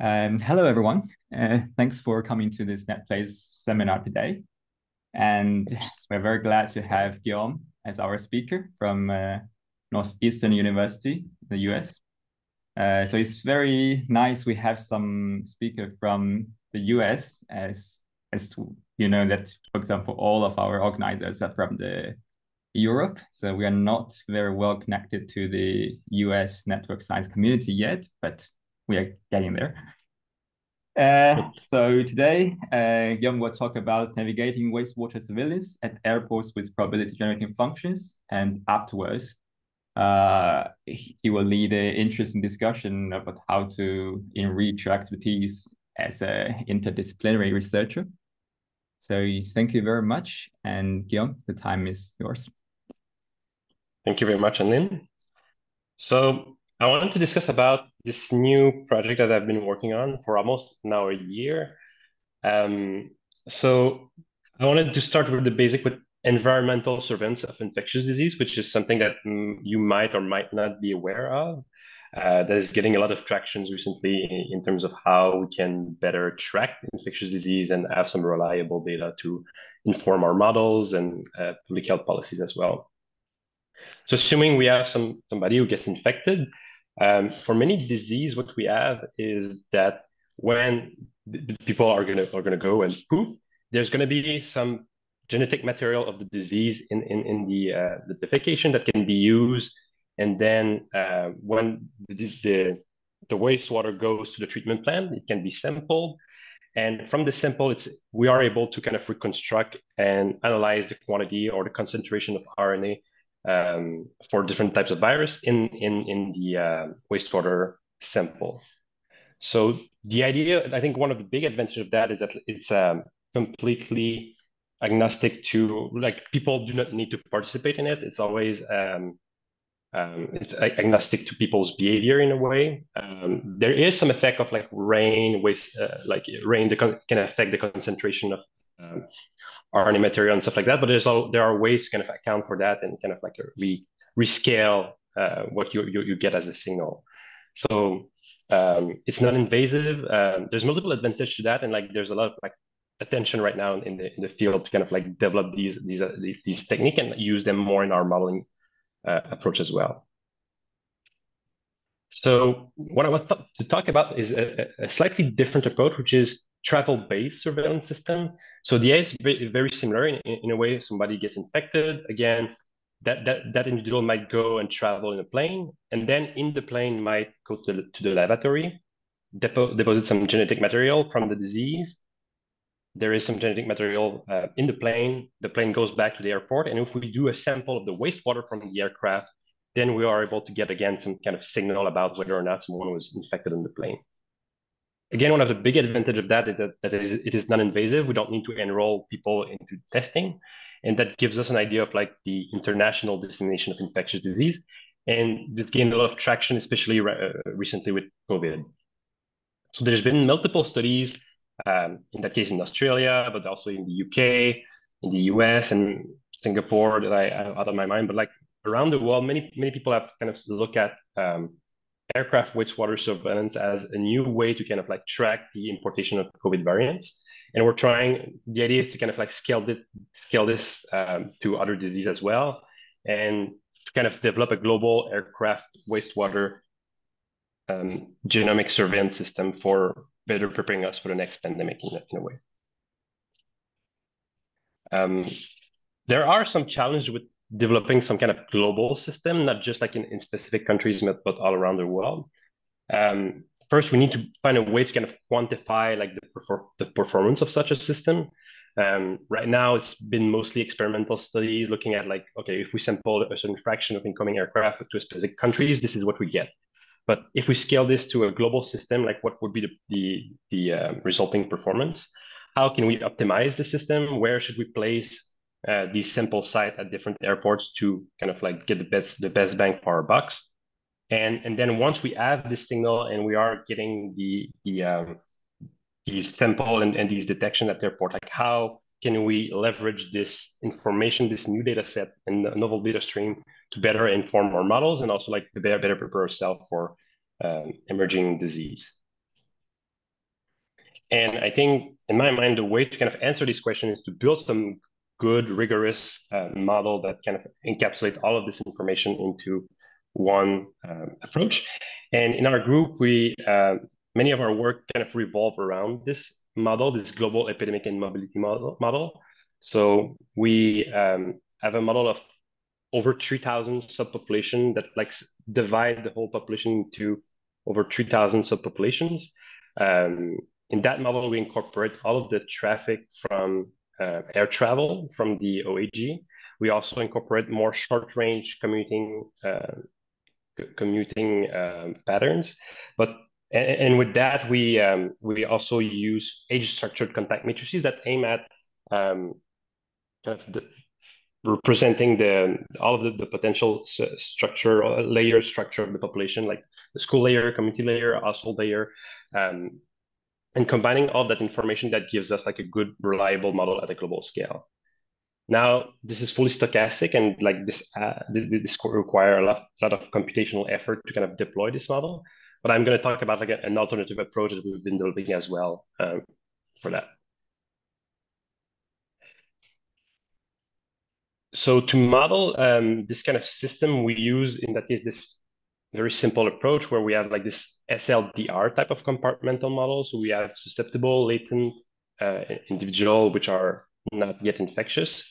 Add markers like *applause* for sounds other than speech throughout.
Um, hello, everyone. Uh, thanks for coming to this NetPlace seminar today. And we're very glad to have Guillaume as our speaker from uh, Northeastern University, the US. Uh, so it's very nice we have some speaker from the US as, as you know that, for example, all of our organizers are from the Europe. So we are not very well connected to the US network science community yet, but we are getting there. Uh, so today, uh, Guillaume will talk about navigating wastewater surveillance at airports with probability generating functions. And afterwards, uh, he will lead an interesting discussion about how to enrich your expertise as an interdisciplinary researcher. So thank you very much. And Guillaume, the time is yours. Thank you very much, Anlin. So I wanted to discuss about this new project that I've been working on for almost now a year. Um, so I wanted to start with the basic with environmental surveillance of infectious disease, which is something that mm, you might or might not be aware of. Uh, that is getting a lot of tractions recently in, in, terms of how we can better track infectious disease and have some reliable data to inform our models and uh, public health policies as well. So assuming we have some somebody who gets infected, um, for many disease, what we have is that when people are gonna are gonna go and poop, there's gonna be some genetic material of the disease in in, in the uh, the defecation that can be used, and then uh, when the, the the wastewater goes to the treatment plant, it can be sampled, and from the sample, it's we are able to kind of reconstruct and analyze the quantity or the concentration of RNA um, for different types of virus in, in, in the uh, wastewater sample. So the idea, I think one of the big advantages of that is that it's um, completely agnostic to, like people do not need to participate in it. It's always, um, um, it's agnostic to people's behavior in a way. Um, there is some effect of like rain, waste, uh, like rain that can affect the concentration of um, RNA material and stuff like that. But there's all there are ways to kind of account for that and kind of like re rescale uh, what you, you you get as a signal. So um, it's not invasive. Um, there's multiple advantages to that, and like there's a lot of like attention right now in the in the field to kind of like develop these these uh, these, these technique and use them more in our modeling uh, approach as well. So what I want to talk about is a, a slightly different approach, which is travel-based surveillance system. So the A is very similar in, in a way. Somebody gets infected again, that that that individual might go and travel in a plane, and then in the plane might go to the, to the depo deposit some genetic material from the disease. There is some genetic material uh, in the plane. The plane goes back to the airport, and if we do a sample of the wastewater from the aircraft, then we are able to get again some kind of signal about whether or not someone was infected on the plane. Again, one of the big advantages of that is that, it is, non-invasive. We don't need to enroll people into testing. And that gives us an idea of like the international dissemination of infectious disease. And this gained a lot of traction, especially uh, recently with COVID. So there's been multiple studies, um, in that case in Australia, but also in the UK, in the US and Singapore that I, I out of my mind. But like around the world, many many people have kind of looked at um, aircraft wastewater surveillance as a new way to kind of like track the importation of COVID variants. And we're trying, the idea is to kind of like scale this, scale this um, to other disease as well, and to kind of develop a global aircraft wastewater um, genomic surveillance system for better preparing us for the next pandemic in a, in a way. Um, there are some challenges with developing some kind of global system, not just like in, in specific countries, but, all around the world. Um, first, we need to find a way to kind of quantify like the, perfor- the performance of such a system. Um, right now, it's been mostly experimental studies looking at like, okay, if we sample a certain fraction of incoming aircraft to specific countries, this is what we get. But if we scale this to a global system, like what would be the, the, the uh, resulting performance? How can we optimize the system? Where should we place uh, these simple sites at different airports to kind of like get the best the best bang for our bucks. And and then once we have this signal and we are getting the the um, these sample and, and these detection at the airport, like how can we leverage this information, this new data set and novel data stream to better inform our models and also like to better, better prepare ourselves for um, emerging disease. and I think, in my mind, the way to kind of answer this question is to build some good, rigorous uh, model that kind of encapsulate all of this information into one uh, approach. And in our group, we uh, many of our work kind of revolve around this model, this global epidemic and mobility model. model. So we um, have a model of over 3,000 subpopulation that like divide the whole population into over 3,000 subpopulations. Um, in that model, we incorporate all of the traffic from air travel from the OAG. We also incorporate more short-range commuting uh, commuting um, patterns, but and, with that we um, we also use age-structured contact matrices that aim at um, representing the all of the, the potential structure or layer structure of the population, like the school layer, community layer, household layer, um, and combining all that information that gives us like a good, reliable model at a global scale. Now, this is fully stochastic, and like this, uh, this require a lot, lot of computational effort to kind of deploy this model. But I'm going to talk about like a, an alternative approach that we've been developing as well um, for that. So to model um, this kind of system, we use in that case this very simple approach where we have like this SLDR type of compartmental model. So we have susceptible, latent, uh, individual, which are not yet infectious.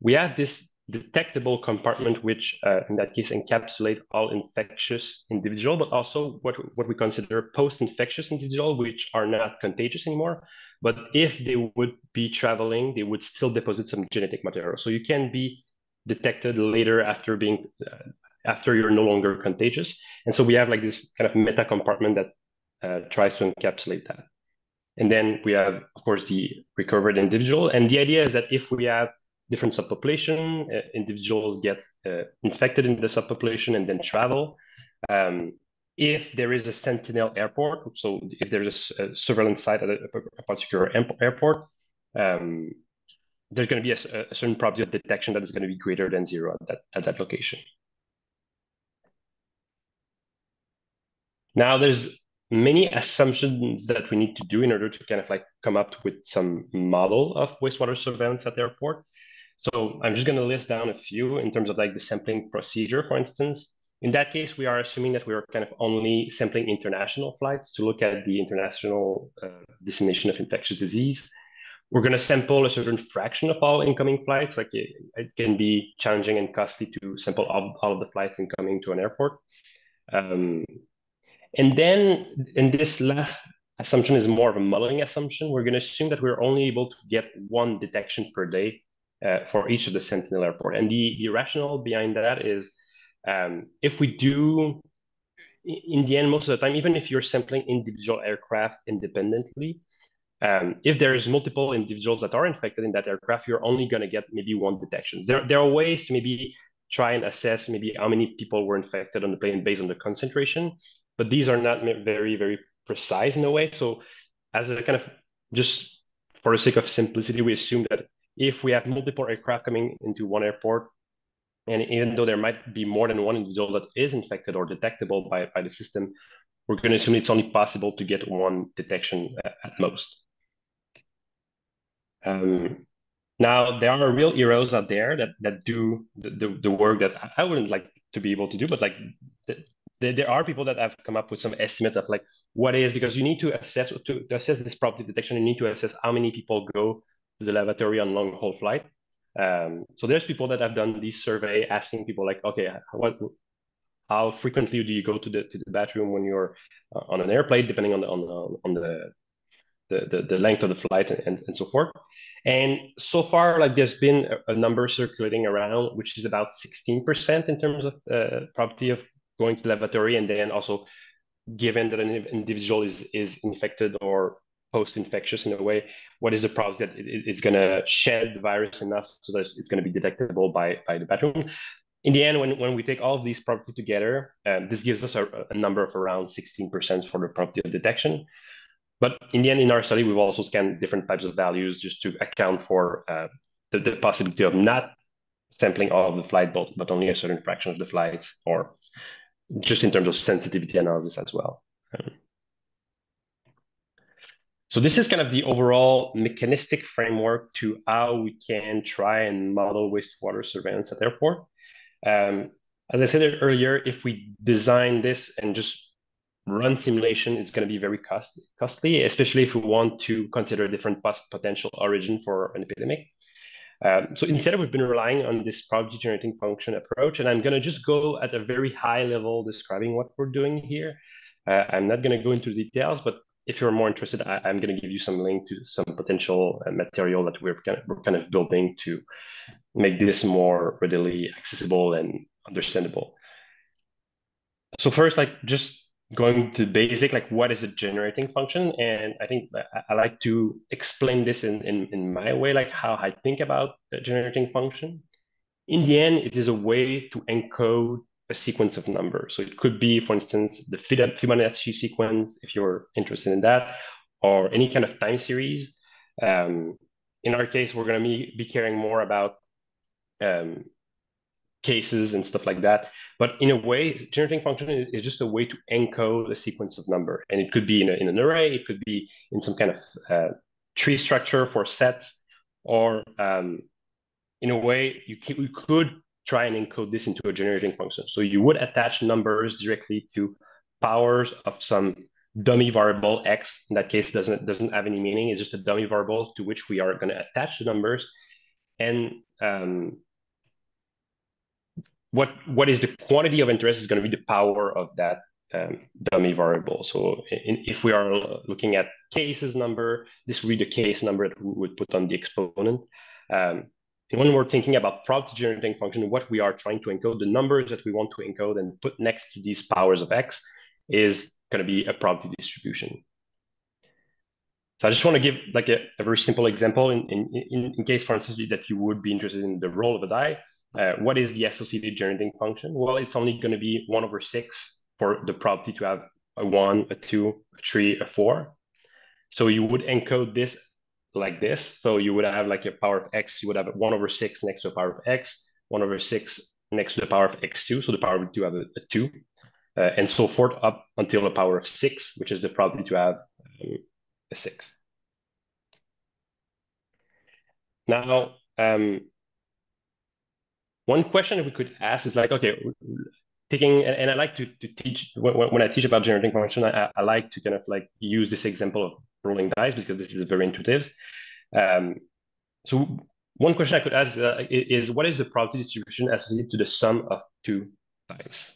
We have this detectable compartment, which uh, in that case encapsulate all infectious individual, but also what, what we consider post-infectious individual, which are not contagious anymore. But if they would be traveling, they would still deposit some genetic material. So you can be detected later after being uh, after you're no longer contagious. And so we have like this kind of meta compartment that uh, tries to encapsulate that. And then we have, of course, the recovered individual. And the idea is that if we have different subpopulation, uh, individuals get uh, infected in the subpopulation and then travel. Um, if there is a sentinel airport, so if there's a, a surveillance site at a, a particular airport, um, there's going to be a, a, certain probability of detection that is going to be greater than zero at that, at that location. Now there's many assumptions that we need to do in order to kind of like come up with some model of wastewater surveillance at the airport. So I'm just going to list down a few in terms of like the sampling procedure, for instance. In that case, we are assuming that we are kind of only sampling international flights to look at the international uh, dissemination of infectious disease. We're going to sample a certain fraction of all incoming flights. Like it, it can be challenging and costly to sample all, all of the flights incoming to an airport. Um, and then in this last assumption is more of a modeling assumption. We're going to assume that we're only able to get one detection per day uh, for each of the Sentinel airport. And the, the rationale behind that is um, if we do, in the end, most of the time, even if you're sampling individual aircraft independently, um, if there's multiple individuals that are infected in that aircraft, you're only going to get maybe one detection. There, there are ways to maybe try and assess maybe how many people were infected on the plane based on the concentration, but these are not very, very precise in a way. So as a kind of just for the sake of simplicity, we assume that if we have multiple aircraft coming into one airport, and even though there might be more than one individual that is infected or detectable by, by the system, we're going to assume it's only possible to get one detection at, most. Um, now, there are real heroes out there that, that do the, the, the work that I wouldn't like to be able to do, but like the, the, there are people that have come up with some estimate of like what is, because you need to assess, to, to assess this property detection, you need to assess how many people go to the lavatory on long haul flight. Um, so there's people that have done this survey asking people like, okay, what, how frequently do you go to the to the bathroom when you're uh, on an airplane, depending on the on the on the the, the, the length of the flight and, and so forth. And so far, like there's been a, a number circulating around, which is about 16% in terms of uh, probability of going to the lavatory, and then also given that an individual is is infected or post-infectious in a way, what is the probability that it, it's going to shed the virus enough so that it's going to be detectable by, by the bathroom? In the end, when, when we take all of these properties together, um, this gives us a, a, number of around 16% for the probability of detection. But in the end, in our study, we've also scanned different types of values just to account for uh, the, the possibility of not sampling all of the flight, but, but only a certain fraction of the flights, or just in terms of sensitivity analysis as well. Um, So this is kind of the overall mechanistic framework to how we can try and model wastewater surveillance at airport. Um, as I said earlier, if we design this and just run simulation, it's going to be very cost costly, especially if we want to consider different potential origin for an epidemic. Um, so instead, of we've been relying on this probability generating function approach, and I'm going to just go at a very high level describing what we're doing here. Uh, I'm not going to go into details, but if you're more interested, I, am going to give you some link to some potential uh, material that we're kind, of, we're kind of building to make this more readily accessible and understandable. So first, like just going to basic, like what is a generating function? And I think I, like to explain this in, in, in my way, like how I think about a generating function. In the end, it is a way to encode a sequence of numbers. So it could be, for instance, the Fibonacci sequence, if you're interested in that, or any kind of time series. Um, in our case, we're going to be, be caring more about um, cases and stuff like that. But in a way, generating function is just a way to encode a sequence of number. And it could be in, a, in an array, it could be in some kind of uh, tree structure for sets, or um, in a way, you, can, you could try and encode this into a generating function. So you would attach numbers directly to powers of some dummy variable x. In that case, doesn't doesn't have any meaning. It's just a dummy variable to which we are going to attach the numbers. And um, what what is the quantity of interest is going to be the power of that um, dummy variable. So in, if we are looking at cases number, this would be the case number that we would put on the exponent. Um, and when we're thinking about probability generating function, what we are trying to encode, the numbers that we want to encode and put next to these powers of x is going to be a probability distribution. So I just want to give like a, a very simple example in, in, in, case, for instance, that you would be interested in the role of a die. Uh, what is the associated generating function? Well, it's only going to be one over six for the probability to have a one, a two, a three, a four. So you would encode this like this. So you would have like a power of x, you would have one over six next to the power of x, one over six next to the power of x2, so the power to have a, a two, uh, and so forth up until the power of six, which is the probability to have um, a six. Now, um, one question we could ask is like, okay, taking, and, I like to, to teach, when, when I teach about generating function, I, I like to kind of like use this example of rolling dice because this is very intuitive. Um, so one question I could ask uh, is, what is the probability distribution associated to the sum of two dice?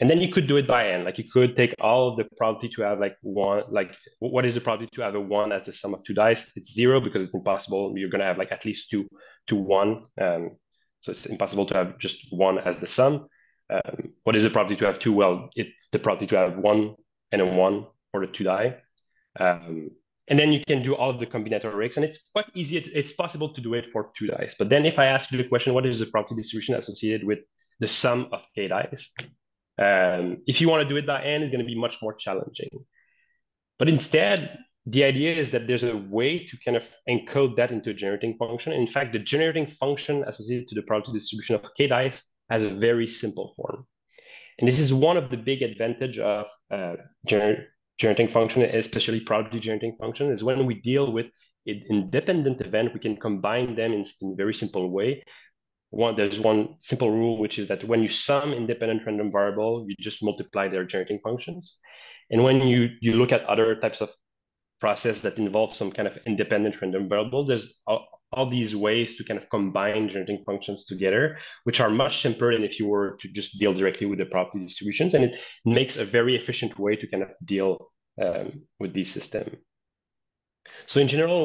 And then you could do it by n. Like you could take all of the probability to have like one, like what is the probability to have a one as the sum of two dice? It's zero because it's impossible. You're gonna have like at least two to one. Um, so it's impossible to have just one as the sum. Um, what is the property to have two? Well, it's the property to have one and a one for the two die. Um, and then you can do all of the combinatorics, and it's quite easy. It's possible to do it for two dice. But then if I ask you the question, what is the property distribution associated with the sum of k dice? Um, if you want to do it by n, it's going to be much more challenging. But instead, the idea is that there's a way to kind of encode that into a generating function. In fact, the generating function associated to the probability distribution of k dice has a very simple form. And this is one of the big advantage of uh, gener generating function, especially probability generating function, is when we deal with an independent event, we can combine them in, in a very simple way. One, there's one simple rule, which is that when you sum independent random variable, you just multiply their generating functions. And when you, you look at other types of process that involves some kind of independent random variable, there's all, all these ways to kind of combine generating functions together, which are much simpler than if you were to just deal directly with the property distributions. And it makes a very efficient way to kind of deal um, with these system. So in general,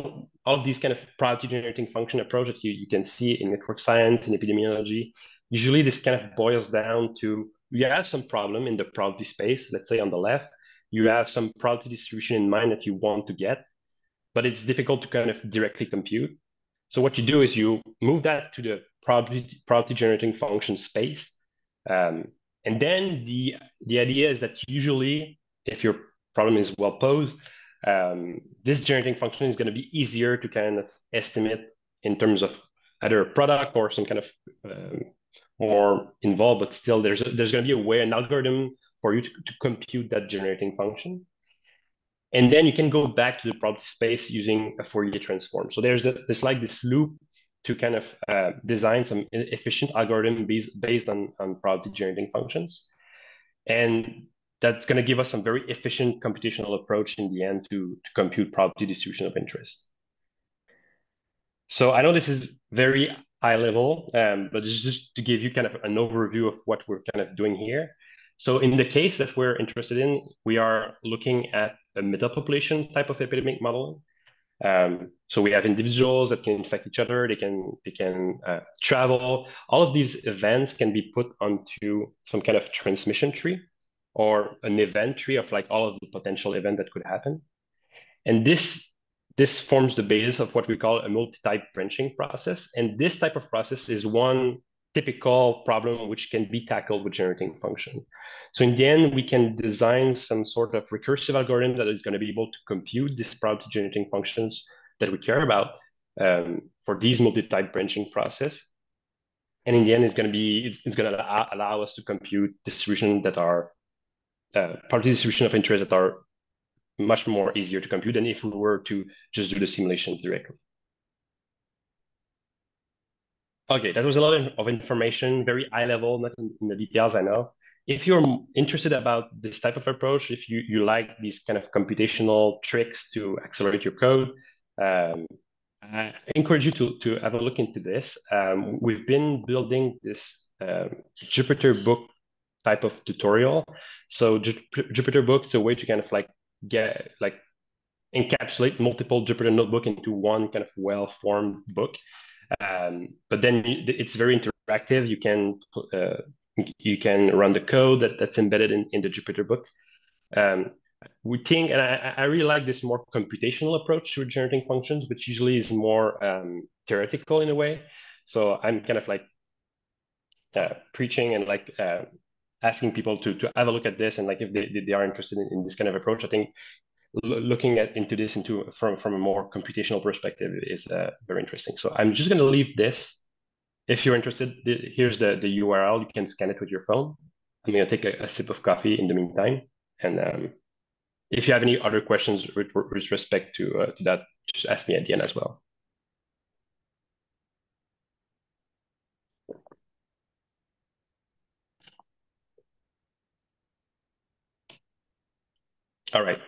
all of these kind of probability generating function approach that you, you can see in network science and epidemiology, usually this kind of boils down to you have some problem in the probability space, let's say on the left, you have some probability distribution in mind that you want to get, but it's difficult to kind of directly compute. So what you do is you move that to the probability, probability generating function space. Um, and then the, the idea is that usually if your problem is well posed, um, this generating function is going to be easier to kind of estimate in terms of either a product or some kind of um, more involved, but still there's there's going to be a way, an algorithm for you to, to compute that generating function. And then you can go back to the property space using a Fourier transform. So there's the, this like this loop to kind of uh, design some efficient algorithm based, based on, on probability generating functions. And that's going to give us some very efficient computational approach in the end to, to compute probability distribution of interest. So I know this is very high level, um, but this is just to give you kind of an overview of what we're kind of doing here. So in the case that we're interested in, we are looking at a meta-population type of epidemic model. Um, so we have individuals that can infect each other. They can they can uh, travel. All of these events can be put onto some kind of transmission tree or an event tree of like all of the potential event that could happen. And this this forms the basis of what we call a multi-type branching process. And this type of process is one typical problem which can be tackled with generating function. So in the end, we can design some sort of recursive algorithm that is going to be able to compute these probability generating functions that we care about um, for these multi-type branching process. And in the end, it's going to be it's, it's going to allow, us to compute distribution that are uh, probability distribution of interest that are much more easier to compute than if we were to just do the simulations directly. Okay, that was a lot of information, very high level, not in, the details, I know. If you're interested about this type of approach, if you, you like these kind of computational tricks to accelerate your code, um, I encourage you to, to have a look into this. Um, we've been building this um, Jupyter book type of tutorial. So Jupyter book is a way to kind of like get like encapsulate multiple Jupyter notebook into one kind of well-formed book. Um, but then it's very interactive. You can uh, you can run the code that, that's embedded in, in the Jupyter book. Um, we think, and I, I really like this more computational approach to generating functions, which usually is more um, theoretical in a way. So I'm kind of like uh, preaching and like uh, asking people to to have a look at this and like if they, they are interested in, in this kind of approach i think looking at into this into from from a more computational perspective is uh, very interesting. So i'm just going to leave this. If you're interested here's the the url you can scan it with your phone. I'm going to take a, a, sip of coffee in the meantime. And um, if you have any other questions with, with respect to uh, to that just ask me at the end as well. All right.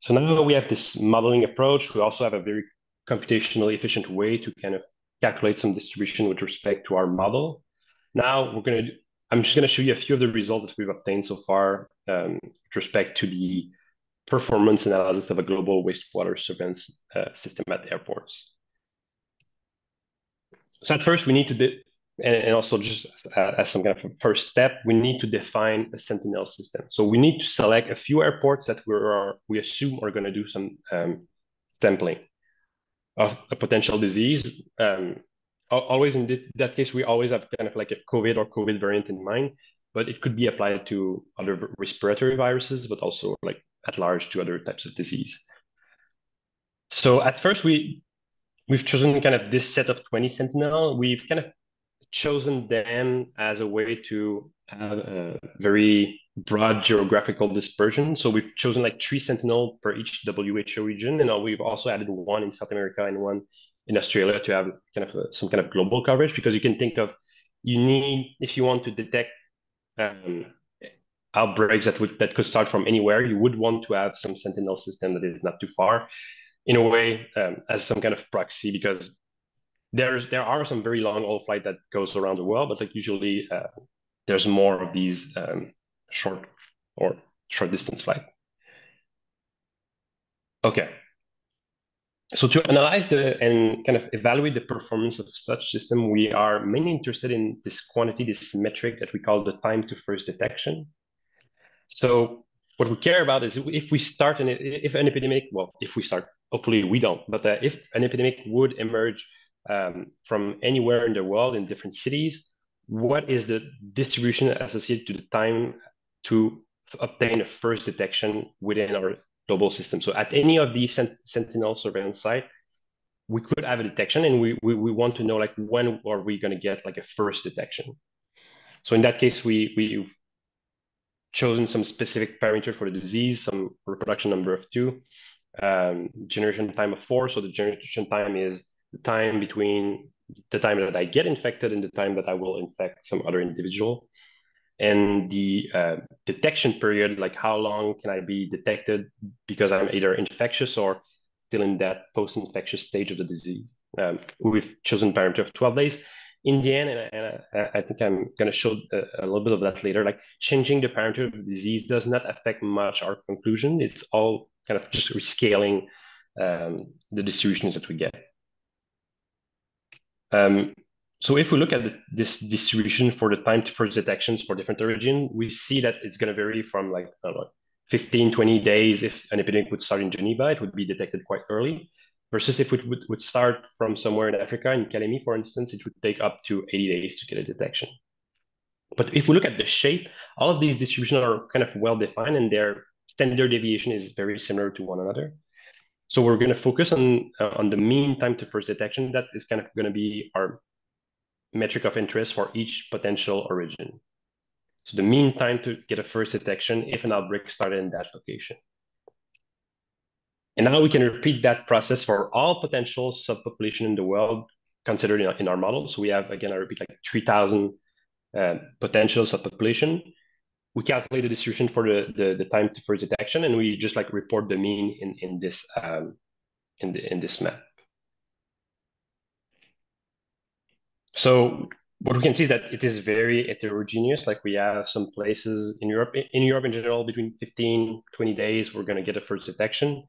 So now we have this modeling approach. We also have a very computationally efficient way to kind of calculate some distribution with respect to our model. Now we're going to, I'm just going to show you a few of the results that we've obtained so far um, with respect to the performance analysis of a global wastewater surveillance uh, system at airports. So at first we need to and, and also just as some kind of first step, we need to define a sentinel system. So we need to select a few airports that we are we assume are going to do some um, sampling of a potential disease. Um, always in that case, we always have kind of like a COVID or COVID variant in mind, but it could be applied to other respiratory viruses, but also like at large to other types of disease. So at first we we've chosen kind of this set of 20 sentinel. We've kind of chosen them as a way to have a very broad geographical dispersion. So we've chosen like three sentinel per each WHO region, and we've also added one in South America and one in Australia to have kind of a, some kind of global coverage. Because you can think of you need if you want to detect um, outbreaks that would that could start from anywhere, you would want to have some sentinel system that is not too far, in a way um, as some kind of proxy because there's there are some very long haul flight that goes around the world, but like usually uh, there's more of these um, short or short distance flight. Okay. So to analyze the and kind of evaluate the performance of such system, we are mainly interested in this quantity, this metric that we call the time to first detection. So what we care about is if we start an if an epidemic, well, if we start, hopefully we don't, but uh, if an epidemic would emerge um, from anywhere in the world in different cities, what is the distribution associated to the time to obtain a first detection within our global system? So at any of these sent Sentinel surveillance site, we could have a detection and we, we, we want to know like when are we going to get like a first detection. So in that case, we, we've chosen some specific parameter for the disease, some reproduction number of two, um, generation time of four. So the generation time is the time between the time that I get infected and the time that I will infect some other individual. And the uh, detection period, like how long can I be detected because I'm either infectious or still in that post-infectious stage of the disease. Um, we've chosen parameter of 12 days. In the end, and, and I, I think I'm going to show a, a, little bit of that later, like changing the parameter of the disease does not affect much our conclusion. It's all kind of just rescaling um, the distributions that we get. Um, so if we look at this distribution for the time to first detections for different origin, we see that it's going to vary from like, know, 15, 20 days. If an epidemic would start in Geneva, it would be detected quite early. Versus if it would, would start from somewhere in Africa, in Kalemie, for instance, it would take up to 80 days to get a detection. But if we look at the shape, all of these distributions are kind of well defined and their standard deviation is very similar to one another. So we're going to focus on uh, on the mean time to first detection. That is kind of going to be our metric of interest for each potential origin. So the mean time to get a first detection if an outbreak started in that location. And now we can repeat that process for all potential subpopulation in the world considered in our, in our model. So we have, again, I repeat, like 3,000 uh, potential subpopulation we calculate the distribution for the, the, the time to first detection, and we just like report the mean in, in this um, in the in this map. So what we can see is that it is very heterogeneous. Like we have some places in Europe, in Europe in general, between 15, 20 days, we're going to get a first detection.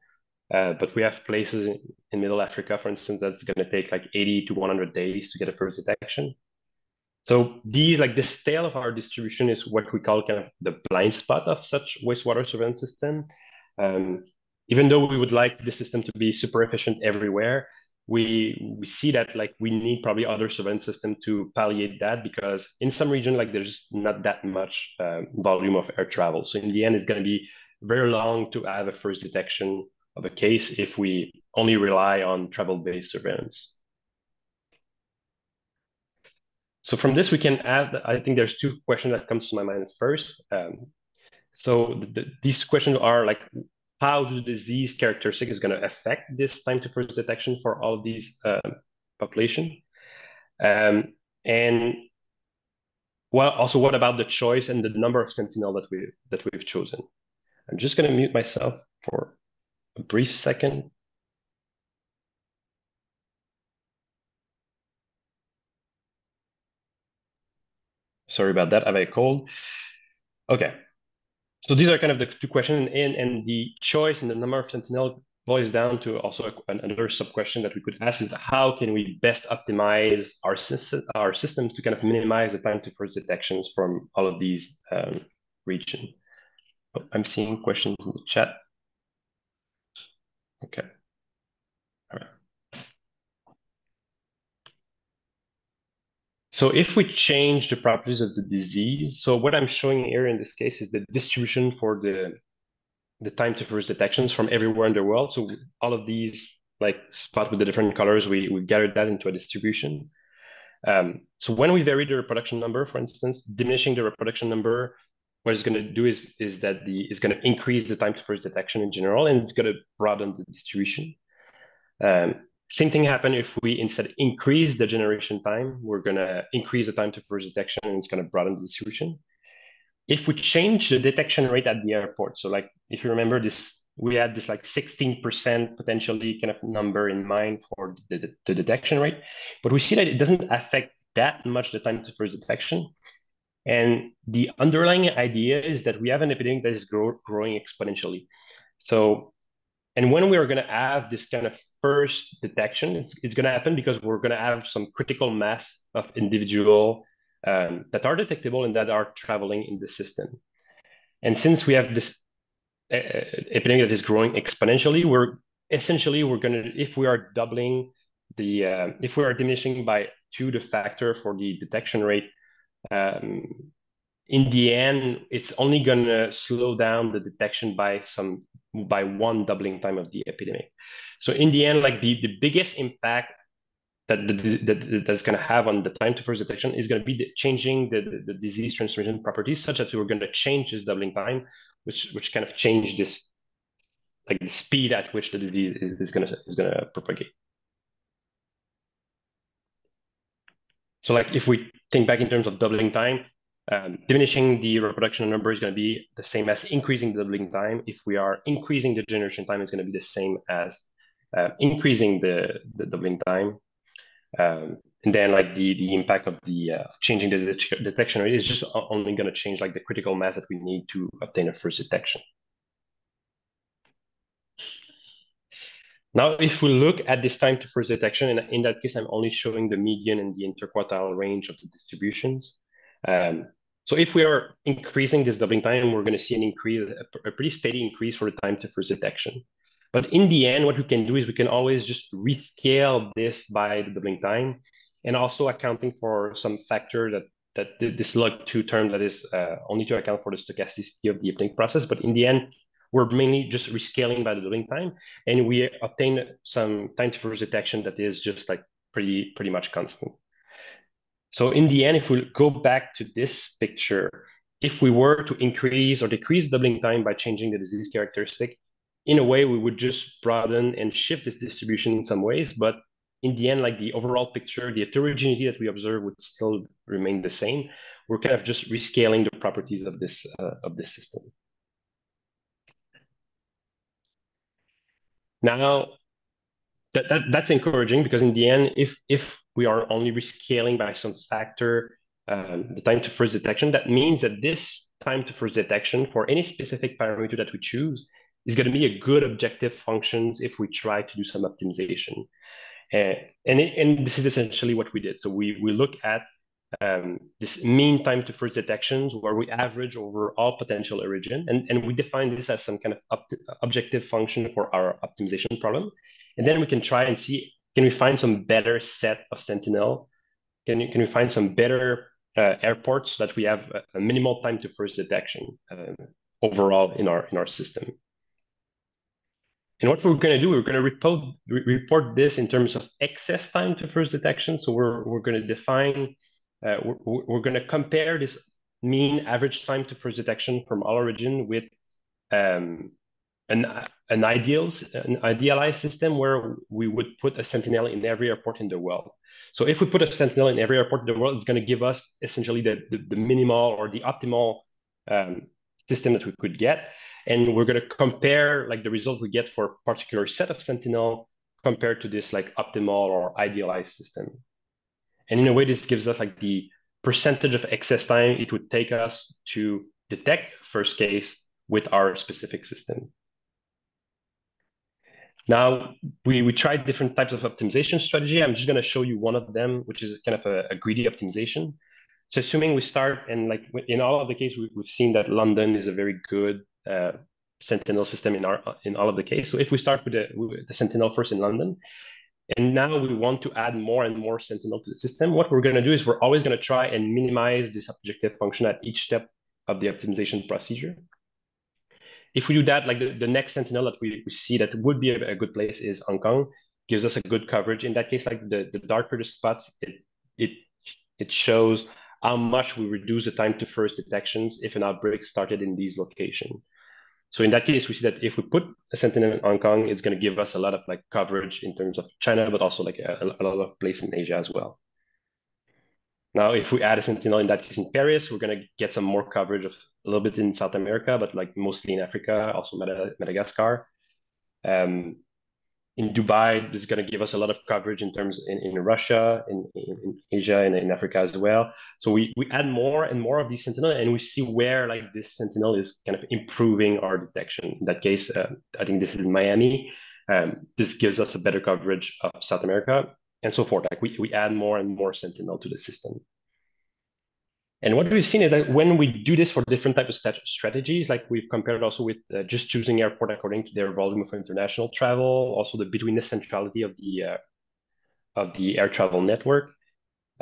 Uh, but we have places in, in Middle Africa, for instance, that's going to take like 80 to 100 days to get a first detection. So these, like the scale of our distribution is what we call kind of the blind spot of such wastewater surveillance system. Um, even though we would like the system to be super efficient everywhere, we we see that like we need probably other surveillance system to palliate that because in some region like there's not that much uh, volume of air travel. So in the end, it's going to be very long to have a first detection of a case if we only rely on travel-based surveillance. So from this, we can add, I think there's two questions that comes to my mind first. Um, so the, the, these questions are like, how the disease characteristic is going to affect this time to first detection for all of these uh, population? Um, and well, also what about the choice and the number of sentinel that we that we've chosen? I'm just going to mute myself for a brief second. Sorry about that. I have a cold. Okay. So these are kind of the two questions, and, and the choice and the number of sentinel boils down to also another sub question that we could ask is how can we best optimize our system, our systems to kind of minimize the time to first detections from all of these um, regions. Oh, I'm seeing questions in the chat. Okay. All right. So if we change the properties of the disease, so what I'm showing here in this case is the distribution for the the time to first detections from everywhere in the world. So all of these like spot with the different colors, we, we gathered that into a distribution. Um, so when we vary the reproduction number, for instance, diminishing the reproduction number, what it's going to do is, is that the is going to increase the time to first detection in general, and it's going to broaden the distribution. Um, same thing happen if we instead increase the generation time, we're gonna increase the time to first detection and it's gonna broaden the distribution. If we change the detection rate at the airport, so like if you remember this, we had this like 16% potentially kind of number in mind for the, the, the detection rate, but we see that it doesn't affect that much the time to first detection. And the underlying idea is that we have an epidemic that is grow, growing exponentially. So and when we are going to have this kind of first detection, it's, it's going to happen because we're going to have some critical mass of individual um, that are detectable and that are traveling in the system. And since we have this uh, epidemic that is growing exponentially, we're essentially we're going to if we are doubling the uh, if we are diminishing by two the factor for the detection rate um, in the end, it's only going to slow down the detection by some by one doubling time of the epidemic. So in the end, like the, the biggest impact that, the, that that's going to have on the time to first detection is going to be the, changing the, the, the, disease transmission properties such that we're going to change this doubling time, which which kind of change this like the speed at which the disease is, is going to is going to propagate. So like if we think back in terms of doubling time, um, diminishing the reproduction number is going to be the same as increasing the doubling time. If we are increasing the generation time, it's going to be the same as uh, increasing the, the doubling time. Um, and then like the the impact of the uh, changing the det detection rate is just only going to change like the critical mass that we need to obtain a first detection. Now, if we look at this time to first detection, and in that case, I'm only showing the median and the interquartile range of the distributions. Um, so if we are increasing this doubling time, we're going to see an increase, a, pretty steady increase for the time to first detection. But in the end, what we can do is we can always just rescale this by the doubling time and also accounting for some factor that that this log two term that is uh, only to account for the stochasticity of the uplink process. But in the end, we're mainly just rescaling by the doubling time, and we obtain some time to first detection that is just like pretty pretty much constant. So in the end, if we go back to this picture, if we were to increase or decrease doubling time by changing the disease characteristic, in a way, we would just broaden and shift this distribution in some ways, but in the end, like the overall picture, the heterogeneity that we observe would still remain the same. We're kind of just rescaling the properties of this uh, of this system. Now, that, that that's encouraging because in the end, if if we are only rescaling by some factor um, the time to first detection, that means that this time to first detection for any specific parameter that we choose is going to be a good objective functions if we try to do some optimization. Uh, and, it, and this is essentially what we did. So we, we look at um, this mean time to first detections where we average over all potential origin. And, and we define this as some kind of objective function for our optimization problem. And then we can try and see, can we find some better set of Sentinel? Can, you, can we find some better uh, airports so that we have a, a, minimal time to first detection uh, overall in our, in our system? And what we're going to do, we're going to report, re report this in terms of excess time to first detection. So we're, we're going to define, uh, we're, we're going to compare this mean average time to first detection from all origin with um, an, an, ideals, an idealized system where we would put a sentinel in every airport in the world. So if we put a sentinel in every airport in the world, it's going to give us essentially the, the, the minimal or the optimal um, system that we could get. And we're going to compare like the result we get for a particular set of Sentinel compared to this like optimal or idealized system. And in a way, this gives us like the percentage of excess time it would take us to detect first case with our specific system. Now, we, we tried different types of optimization strategy. I'm just going to show you one of them, which is kind of a, a greedy optimization. So assuming we start and like in all of the cases, we, have seen that London is a very good uh, Sentinel system in our in all of the case. So if we start with the, with the Sentinel first in London, and now we want to add more and more Sentinel to the system, what we're going to do is we're always going to try and minimize this objective function at each step of the optimization procedure. If we do that, like the, the next Sentinel that we, we see that would be a, a, good place is Hong Kong, gives us a good coverage. In that case, like the, the darker the spots, it, it, it shows how much we reduce the time to first detections if an outbreak started in these locations. So in that case, we see that if we put a Sentinel in Hong Kong, it's going to give us a lot of like coverage in terms of China, but also like a, a lot of place in Asia as well. Now, if we add a Sentinel in that case in Paris, we're going to get some more coverage of a little bit in South America, but like mostly in Africa, also Madagascar. Um, in Dubai, this is going to give us a lot of coverage in terms in, in Russia, in, in Asia, and in Africa as well. So we, we add more and more of these Sentinel, and we see where like this Sentinel is kind of improving our detection. In that case, uh, I think this is in Miami. Um, this gives us a better coverage of South America and so forth. Like we, we add more and more Sentinel to the system. And what we've seen is that when we do this for different types of strategies, like we've compared also with uh, just choosing airport according to their volume of international travel, also the betweenness centrality of the uh, of the air travel network.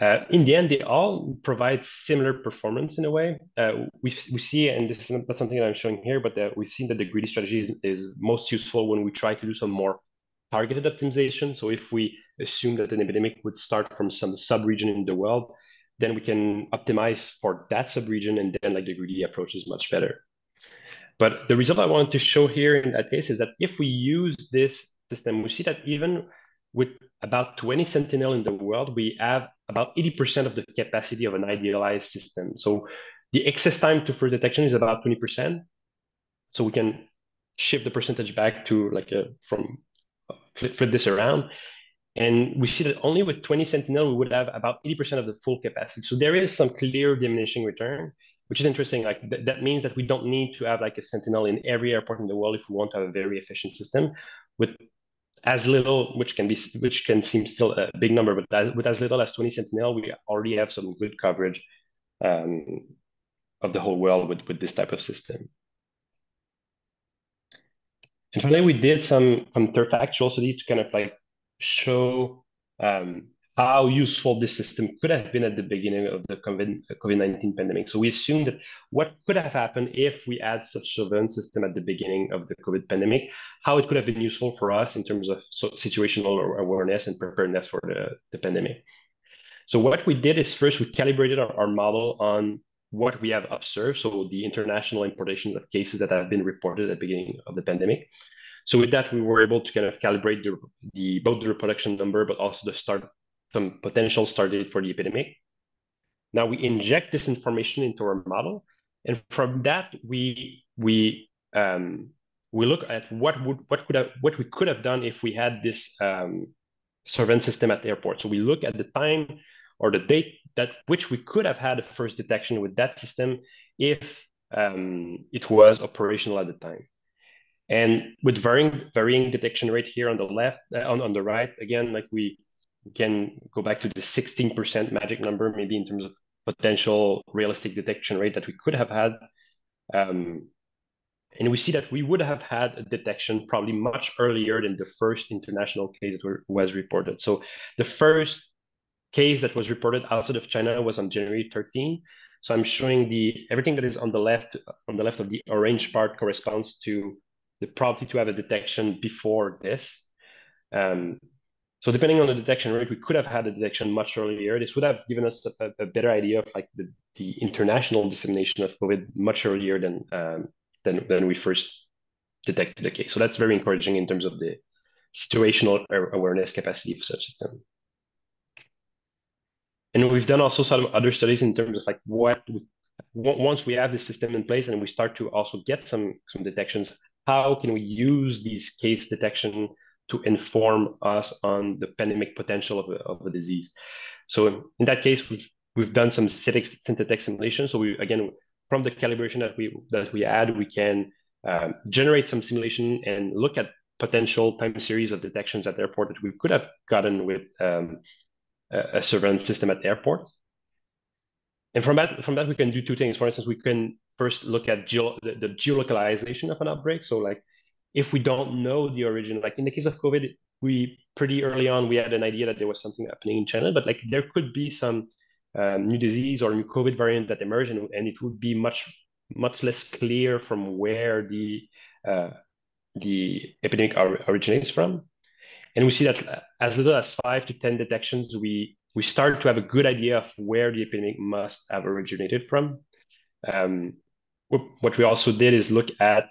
Uh, in the end, they all provide similar performance in a way. Uh, we, we see, and this is not something that I'm showing here, but uh, we've seen that the greedy strategy is, is most useful when we try to do some more targeted optimization. So if we assume that an epidemic would start from some sub-region in the world, then we can optimize for that sub-region and then like the greedy approach is much better. But the result I wanted to show here in that case is that if we use this system, we see that even with about 20 Sentinel in the world, we have about 80% of the capacity of an idealized system. So the excess time to first detection is about 20%. So we can shift the percentage back to like a, from flip, flip this around. And we see that only with 20 Sentinel, we would have about 80% of the full capacity. So there is some clear diminishing return, which is interesting. Like th that means that we don't need to have like a Sentinel in every airport in the world if we want to have a very efficient system. With as little, which can be, which can seem still a big number, but with as little as 20 Sentinel, we already have some good coverage um, of the whole world with, with this type of system. And finally, we did some counterfactual studies to kind of like show um, how useful this system could have been at the beginning of the COVID-19 pandemic. So we assumed that what could have happened if we had such surveillance system at the beginning of the COVID pandemic, how it could have been useful for us in terms of situational awareness and preparedness for the, the pandemic. So what we did is first we calibrated our, our model on what we have observed, so the international importation of cases that have been reported at the beginning of the pandemic. So with that, we were able to kind of calibrate the, the both the reproduction number, but also the start some potential start date for the epidemic. Now we inject this information into our model, and from that we we um, we look at what would what could have what we could have done if we had this um, surveillance system at the airport. So we look at the time or the date that which we could have had a first detection with that system if um, it was operational at the time. And with varying varying detection rate here on the left, uh, on, on the right, again, like we can go back to the 16% magic number, maybe in terms of potential realistic detection rate that we could have had. Um, and we see that we would have had a detection probably much earlier than the first international case that were, was reported. So the first case that was reported outside of China was on January 13. So I'm showing the everything that is on the left on the left of the orange part corresponds to the probability to have a detection before this. Um, so depending on the detection rate, we could have had a detection much earlier. This would have given us a, a better idea of like the, the international dissemination of COVID much earlier than um, than than we first detected the case. So that's very encouraging in terms of the situational awareness capacity of such a system. And we've done also some other studies in terms of like what once we have the system in place and we start to also get some some detections, how can we use these case detection to inform us on the pandemic potential of a, of a disease? So in that case, we've we've done some synthetic simulation. So we again from the calibration that we that we add, we can um, generate some simulation and look at potential time series of detections at the airport that we could have gotten with um, a surveillance system at the airport. And from that, from that, we can do two things. For instance, we can first look at the, the geolocalization of an outbreak. So like if we don't know the origin, like in the case of COVID, we pretty early on, we had an idea that there was something happening in China, but like there could be some um, new disease or new COVID variant that emerged and, and it would be much, much less clear from where the, uh, the epidemic originates from. And we see that as little as five to 10 detections, we, we start to have a good idea of where the epidemic must have originated from. Um, what we also did is look at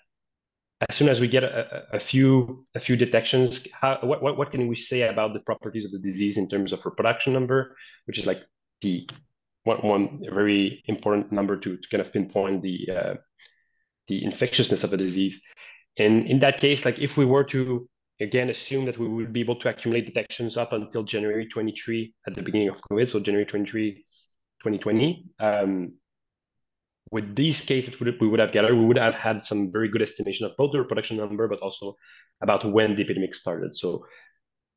as soon as we get a, few a few detections, how, what, can we say about the properties of the disease in terms of reproduction number, which is like the one one very important number to, kind of pinpoint the uh, the infectiousness of a disease. And in that case, like if we were to again assume that we would be able to accumulate detections up until January 23 at the beginning of COVID, so January 23, 2020. With these cases we would have gathered, we would have had some very good estimation of both the reproduction number, but also about when the epidemic started. So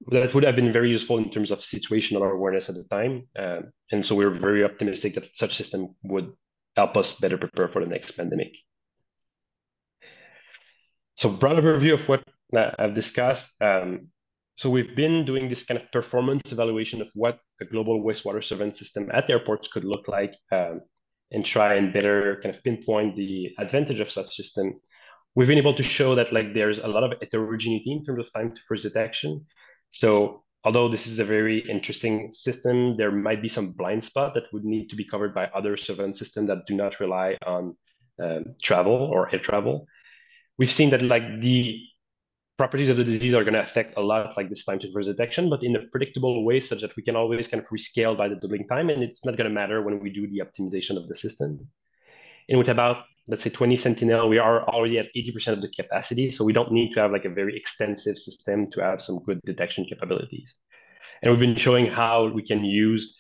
that would have been very useful in terms of situational awareness at the time. Um, and so we we're very optimistic that such system would help us better prepare for the next pandemic. So broad overview of what I've discussed. Um, so we've been doing this kind of performance evaluation of what a global wastewater surveillance system at airports could look like um, and try and better kind of pinpoint the advantage of such system. We've been able to show that like there's a lot of heterogeneity in terms of time to first detection. So although this is a very interesting system, there might be some blind spot that would need to be covered by other surveillance systems that do not rely on um, travel or air travel. We've seen that like the properties of the disease are going to affect a lot like this time to first detection, but in a predictable way such that we can always kind of rescale by the doubling time and it's not going to matter when we do the optimization of the system. And with about, let's say 20 Sentinel, we are already at 80% of the capacity. So we don't need to have like a very extensive system to have some good detection capabilities. And we've been showing how we can use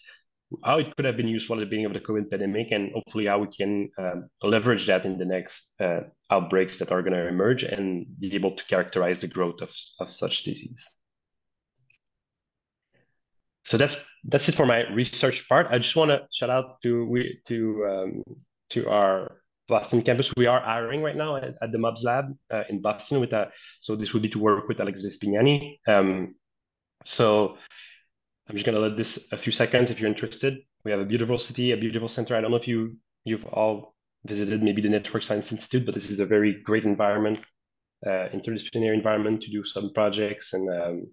how it could have been useful at the beginning of the COVID pandemic, and hopefully how we can um, leverage that in the next uh, outbreaks that are going to emerge and be able to characterize the growth of, of such disease. So that's that's it for my research part. I just want to shout out to we to um, to our Boston campus. We are hiring right now at, at the MOBS lab uh, in Boston with a so this would be to work with Alex Vespignani. Um, so I'm just going to let this a few seconds if you're interested. We have a beautiful city, a beautiful center. I don't know if you you've all visited maybe the Network Science Institute, but this is a very great environment, uh, interdisciplinary environment to do some projects. And um,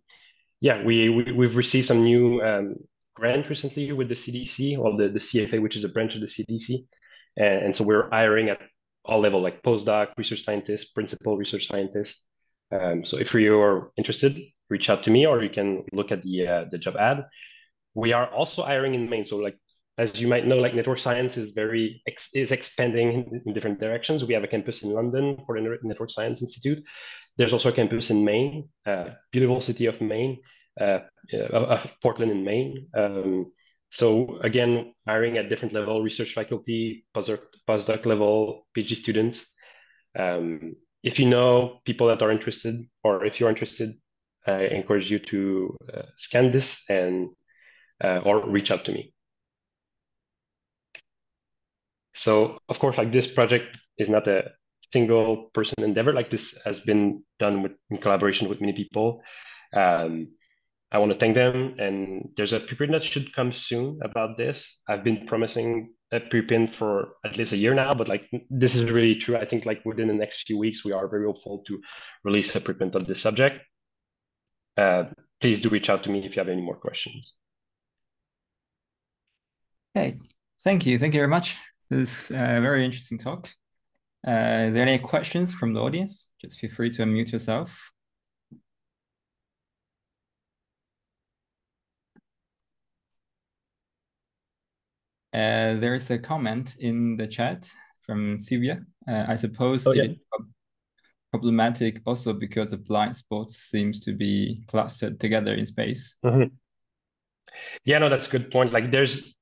yeah, we, we have received some new um, grant recently with the CDC or the the CFA, which is a branch of the CDC, and, and so we're hiring at all level, like postdoc, research scientist, principal research scientist. Um, so if you are interested, reach out to me or you can look at the uh, the job ad. We are also hiring in Maine. So like as you might know, like network science is very ex is expanding in different directions. We have a campus in London for the Network Science Institute. There's also a campus in Maine, uh, beautiful city of Maine, uh, uh, Portland in Maine. Um, so again, hiring at different level, research faculty, postdoc, level, PhD students. Um, if you know people that are interested, or if you're interested, I encourage you to uh, scan this and uh, or reach out to me. So of course, like this project is not a single person endeavor. Like this has been done with in collaboration with many people. Um, I want to thank them. And there's a preprint that should come soon about this. I've been promising a preprint for at least a year now, but like this is really true. I think like within the next few weeks, we are very hopeful to release a preprint of this subject please do reach out to me if you have any more questions. Okay, thank you. Thank you very much. This is a very interesting talk. Uh, is there any questions from the audience? Just feel free to unmute yourself. Uh, there is a comment in the chat from Sylvia. Uh, I suppose oh, yeah. it problematic also because the blind spots seems to be clustered together in space. Mm-hmm. Yeah, no, that's a good point. Like there's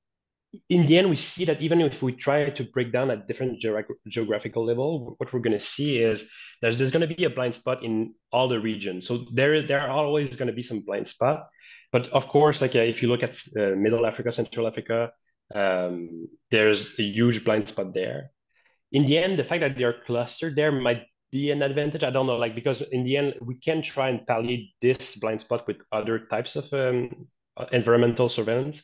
in the end, we see that even if we try to break down at different geographical level, what we're going to see is there's there's going to be a blind spot in all the regions. So there there are always going to be some blind spot, but of course, like uh, if you look at uh, Middle Africa, Central Africa, um, there's a huge blind spot there. In the end, the fact that they're clustered there might be an advantage? I don't know, like because in the end we can try and palliate this blind spot with other types of um, environmental surveillance.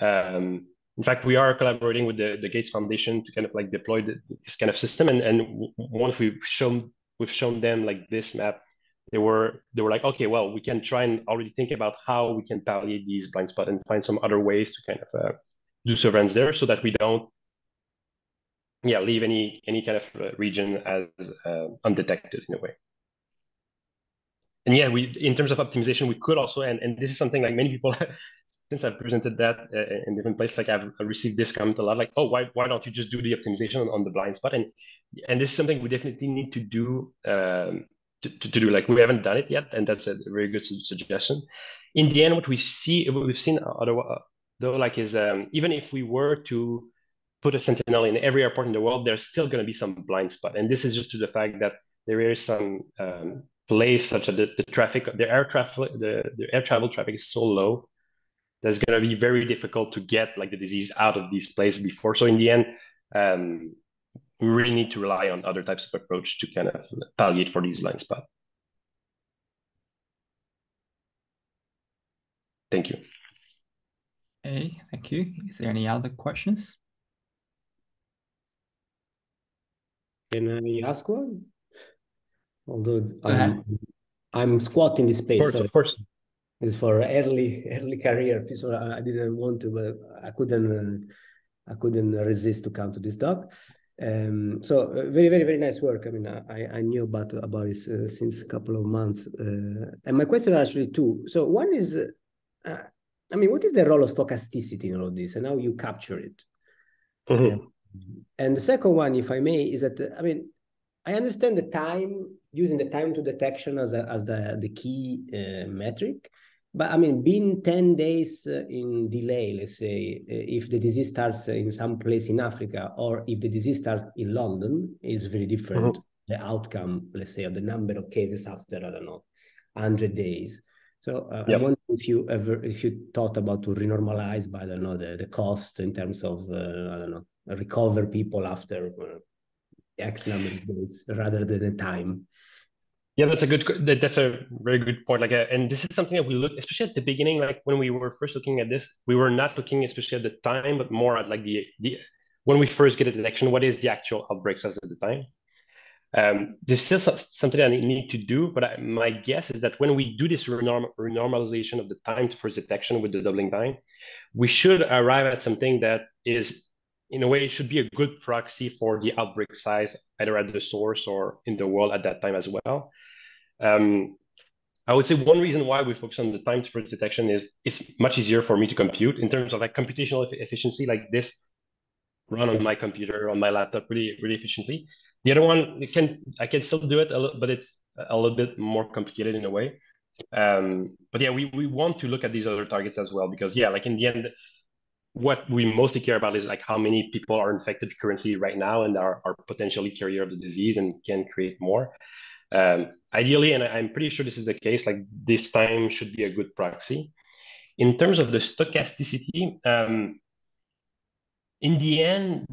Um, in fact, we are collaborating with the, the Gates Foundation to kind of like deploy the, this kind of system. And, and once we've shown we've shown them like this map, they were they were like, okay, well, we can try and already think about how we can palliate these blind spots and find some other ways to kind of uh, do surveillance there, so that we don't yeah leave any any kind of uh, region as uh, undetected in a way. And yeah we in terms of optimization we could also and, and this is something like many people *laughs* since i've presented that uh, in different places like i've received this comment a lot like oh why, why don't you just do the optimization on, on the blind spot? And and this is something we definitely need to do um, to, to, to, do. Like we haven't done it yet and that's a very good suggestion. In the end what we see what we've seen other though like is um, even if we were to put a sentinel in every airport in the world, there's still going to be some blind spot. And this is just to the fact that there is some um, place such that the, the, traffic, the air traffic, the, the air travel traffic is so low that's going to be very difficult to get like the disease out of these places before. So in the end, um, we really need to rely on other types of approach to kind of palliate for these blind spots. Thank you. Okay, thank you. Is there any other questions? Can I ask one? Although I'm I'm squatting this space. Of course, so. of course. It's for early early career. So I didn't want to, but I couldn't. Uh, I couldn't resist to come to this talk. Um, so uh, very, very, very nice work. I mean, I, I knew about about it uh, since a couple of months. Uh, and my question are actually two. So one is, uh, I mean, what is the role of stochasticity in all of this, and how you capture it? Mm-hmm. and the second one, if I may, is that I mean, I understand the time using the time to detection as a, as the the key uh, metric, but I mean, being 10 days uh, in delay, let's say, uh, if the disease starts in some place in Africa or if the disease starts in London, is very different. Mm-hmm. The outcome, let's say, of the number of cases after, I don't know, 100 days. So uh, yep. I wonder if you ever, if you thought about to renormalize by, I don't know, the, the cost in terms of, uh, I don't know, recover people after uh, X number of days rather than the time. Yeah, that's a good. That's a very good point. Like, uh, and this is something that we look, especially at the beginning, like when we were first looking at this, we were not looking especially at the time, but more at like the the when we first get a detection, what is the actual outbreak size at the time. Um, there's still something I need to do, but I, my guess is that when we do this renorm renormalization of the time to first detection with the doubling time, we should arrive at something that is, in a way, it should be a good proxy for the outbreak size, either at the source or in the world at that time as well. Um, I would say one reason why we focus on the time to first detection is it's much easier for me to compute in terms of like computational efficiency, like this run on my computer on my laptop really really efficiently. The other one can I can still do it, a little, but it's a little bit more complicated in a way. Um, but yeah, we we want to look at these other targets as well because yeah, like in the end, what we mostly care about is like how many people are infected currently right now and are, are potentially carrier of the disease and can create more. Um, ideally, and I'm pretty sure this is the case, like this time should be a good proxy. In terms of the stochasticity, um, in the end,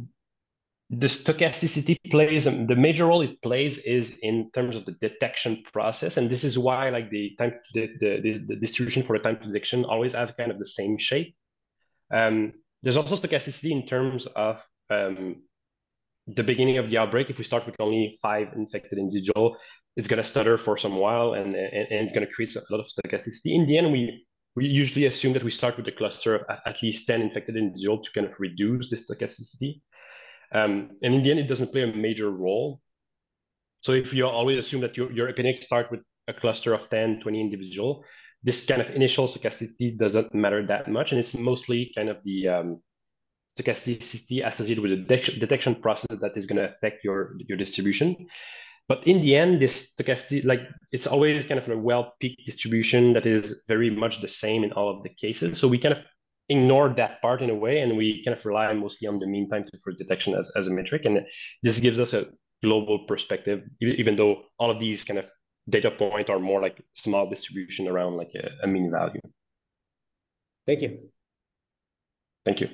the stochasticity plays um, the major role it plays is in terms of the detection process, and this is why like the time the, the, the distribution for the time prediction always have kind of the same shape. Um, there's also stochasticity in terms of um, the beginning of the outbreak. If we start with only five infected individual, it's going to stutter for some while and, and, and it's going to create a lot of stochasticity. In the end, we, we usually assume that we start with a cluster of at least 10 infected individuals to kind of reduce the stochasticity. Um, and in the end, it doesn't play a major role. So if you always assume that your, your epidemic start with a cluster of 10, 20 individual, this kind of initial stochasticity doesn't matter that much. And it's mostly kind of the um, stochasticity associated with the detection, detection process that is going to affect your, your distribution. But in the end, this stochastic, like it's always kind of a well-peaked distribution that is very much the same in all of the cases. So we kind of ignore that part in a way, and we kind of rely mostly on the mean time first detection as, as a metric. And this gives us a global perspective, even though all of these kind of data point are more like small distribution around like a, a mean value. Thank you. Thank you.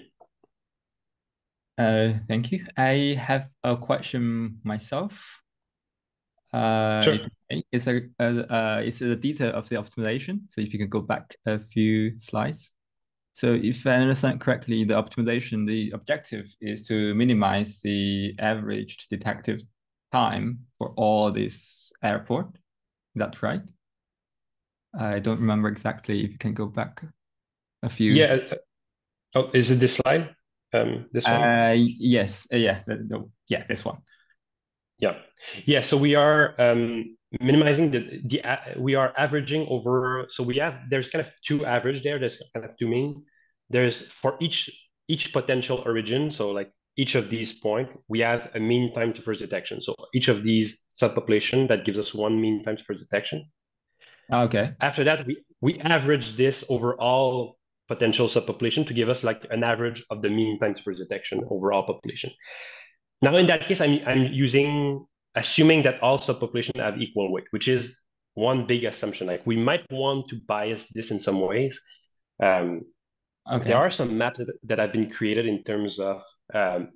Uh, thank you. I have a question myself. Uh, sure. It's a uh, it's a detail of the optimization. So if you can go back a few slides. So if I understand correctly, the optimization, the objective is to minimize the average detective time for all this airport. That's right. I don't remember exactly. If you can go back a few. Yeah. Uh, oh, is it this slide? Um, this one. Uh, yes. Uh, yeah. The, the, yeah. This one. Yeah, yeah. So we are um, minimizing the the uh, we are averaging over. So we have there's kind of two average there. There's kind of two main. There's for each each potential origin. So like each of these point, we have a mean time to first detection. So each of these subpopulation that gives us one mean time to first detection. Okay. After that, we we average this over all potential subpopulation to give us like an average of the mean time to first detection over all population. Now, in that case, I'm, I'm using, assuming that all subpopulation have equal weight, which is one big assumption. Like we might want to bias this in some ways. Um, okay. There are some maps that, that have been created in terms of um,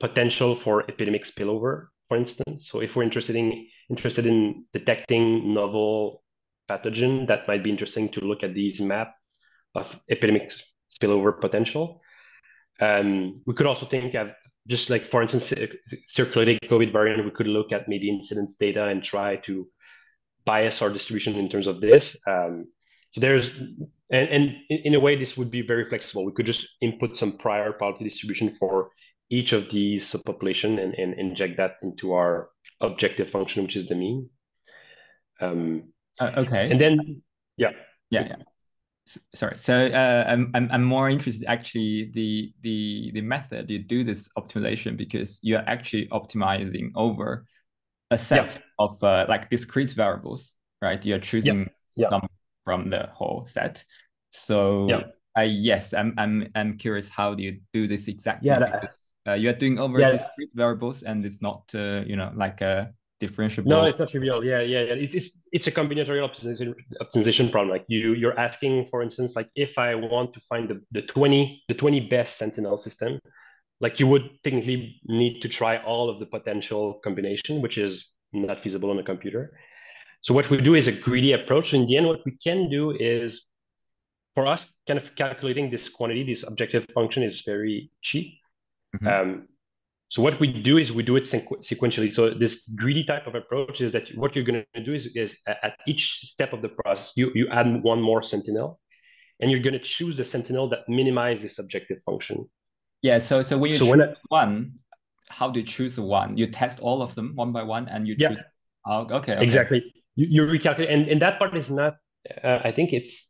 potential for epidemic spillover, for instance. So if we're interested in interested in detecting novel pathogen, that might be interesting to look at these map of epidemic spillover potential. Um, we could also think of just like for instance circulating covid variant we could look at maybe incidence data and try to bias our distribution in terms of this um, so there's and, and in a way this would be very flexible. We could just input some prior probability distribution for each of these subpopulation and, and inject that into our objective function which is the mean. Um, uh, okay. and then yeah. Yeah yeah. Sorry. So uh, I'm, I'm i'm more interested actually the the the method you do this optimization because you're actually optimizing over a set yeah. of uh, like discrete variables right? You're choosing. Yeah. some from the whole set so yeah. yes i'm i'm i'm curious how do you do this exactly yeah because, uh, you're doing over discrete variables and it's not uh, you know like a differentiable. No, it's not trivial. Yeah, yeah, yeah. It's it's, it's a combinatorial optimization, optimization problem. Like you you're asking, for instance, like if I want to find the, the 20 the 20 best sentinel system, like you would technically need to try all of the potential combination, which is not feasible on a computer. So what we do is a greedy approach. In the end, what we can do is for us, kind of calculating this quantity, this objective function is very cheap. Mm-hmm. Um, so what we do is we do it sequ- sequentially. So this greedy type of approach is that what you're going to do is, is at each step of the process, you, you add one more sentinel, and you're going to choose the sentinel that minimizes this objective function. Yeah. So so when you so choose when I, one, how do you choose one? You test all of them one by one, and you yeah. choose. Oh, okay, okay. Exactly. You, you recalculate, and, and that part is not. Uh, I think it's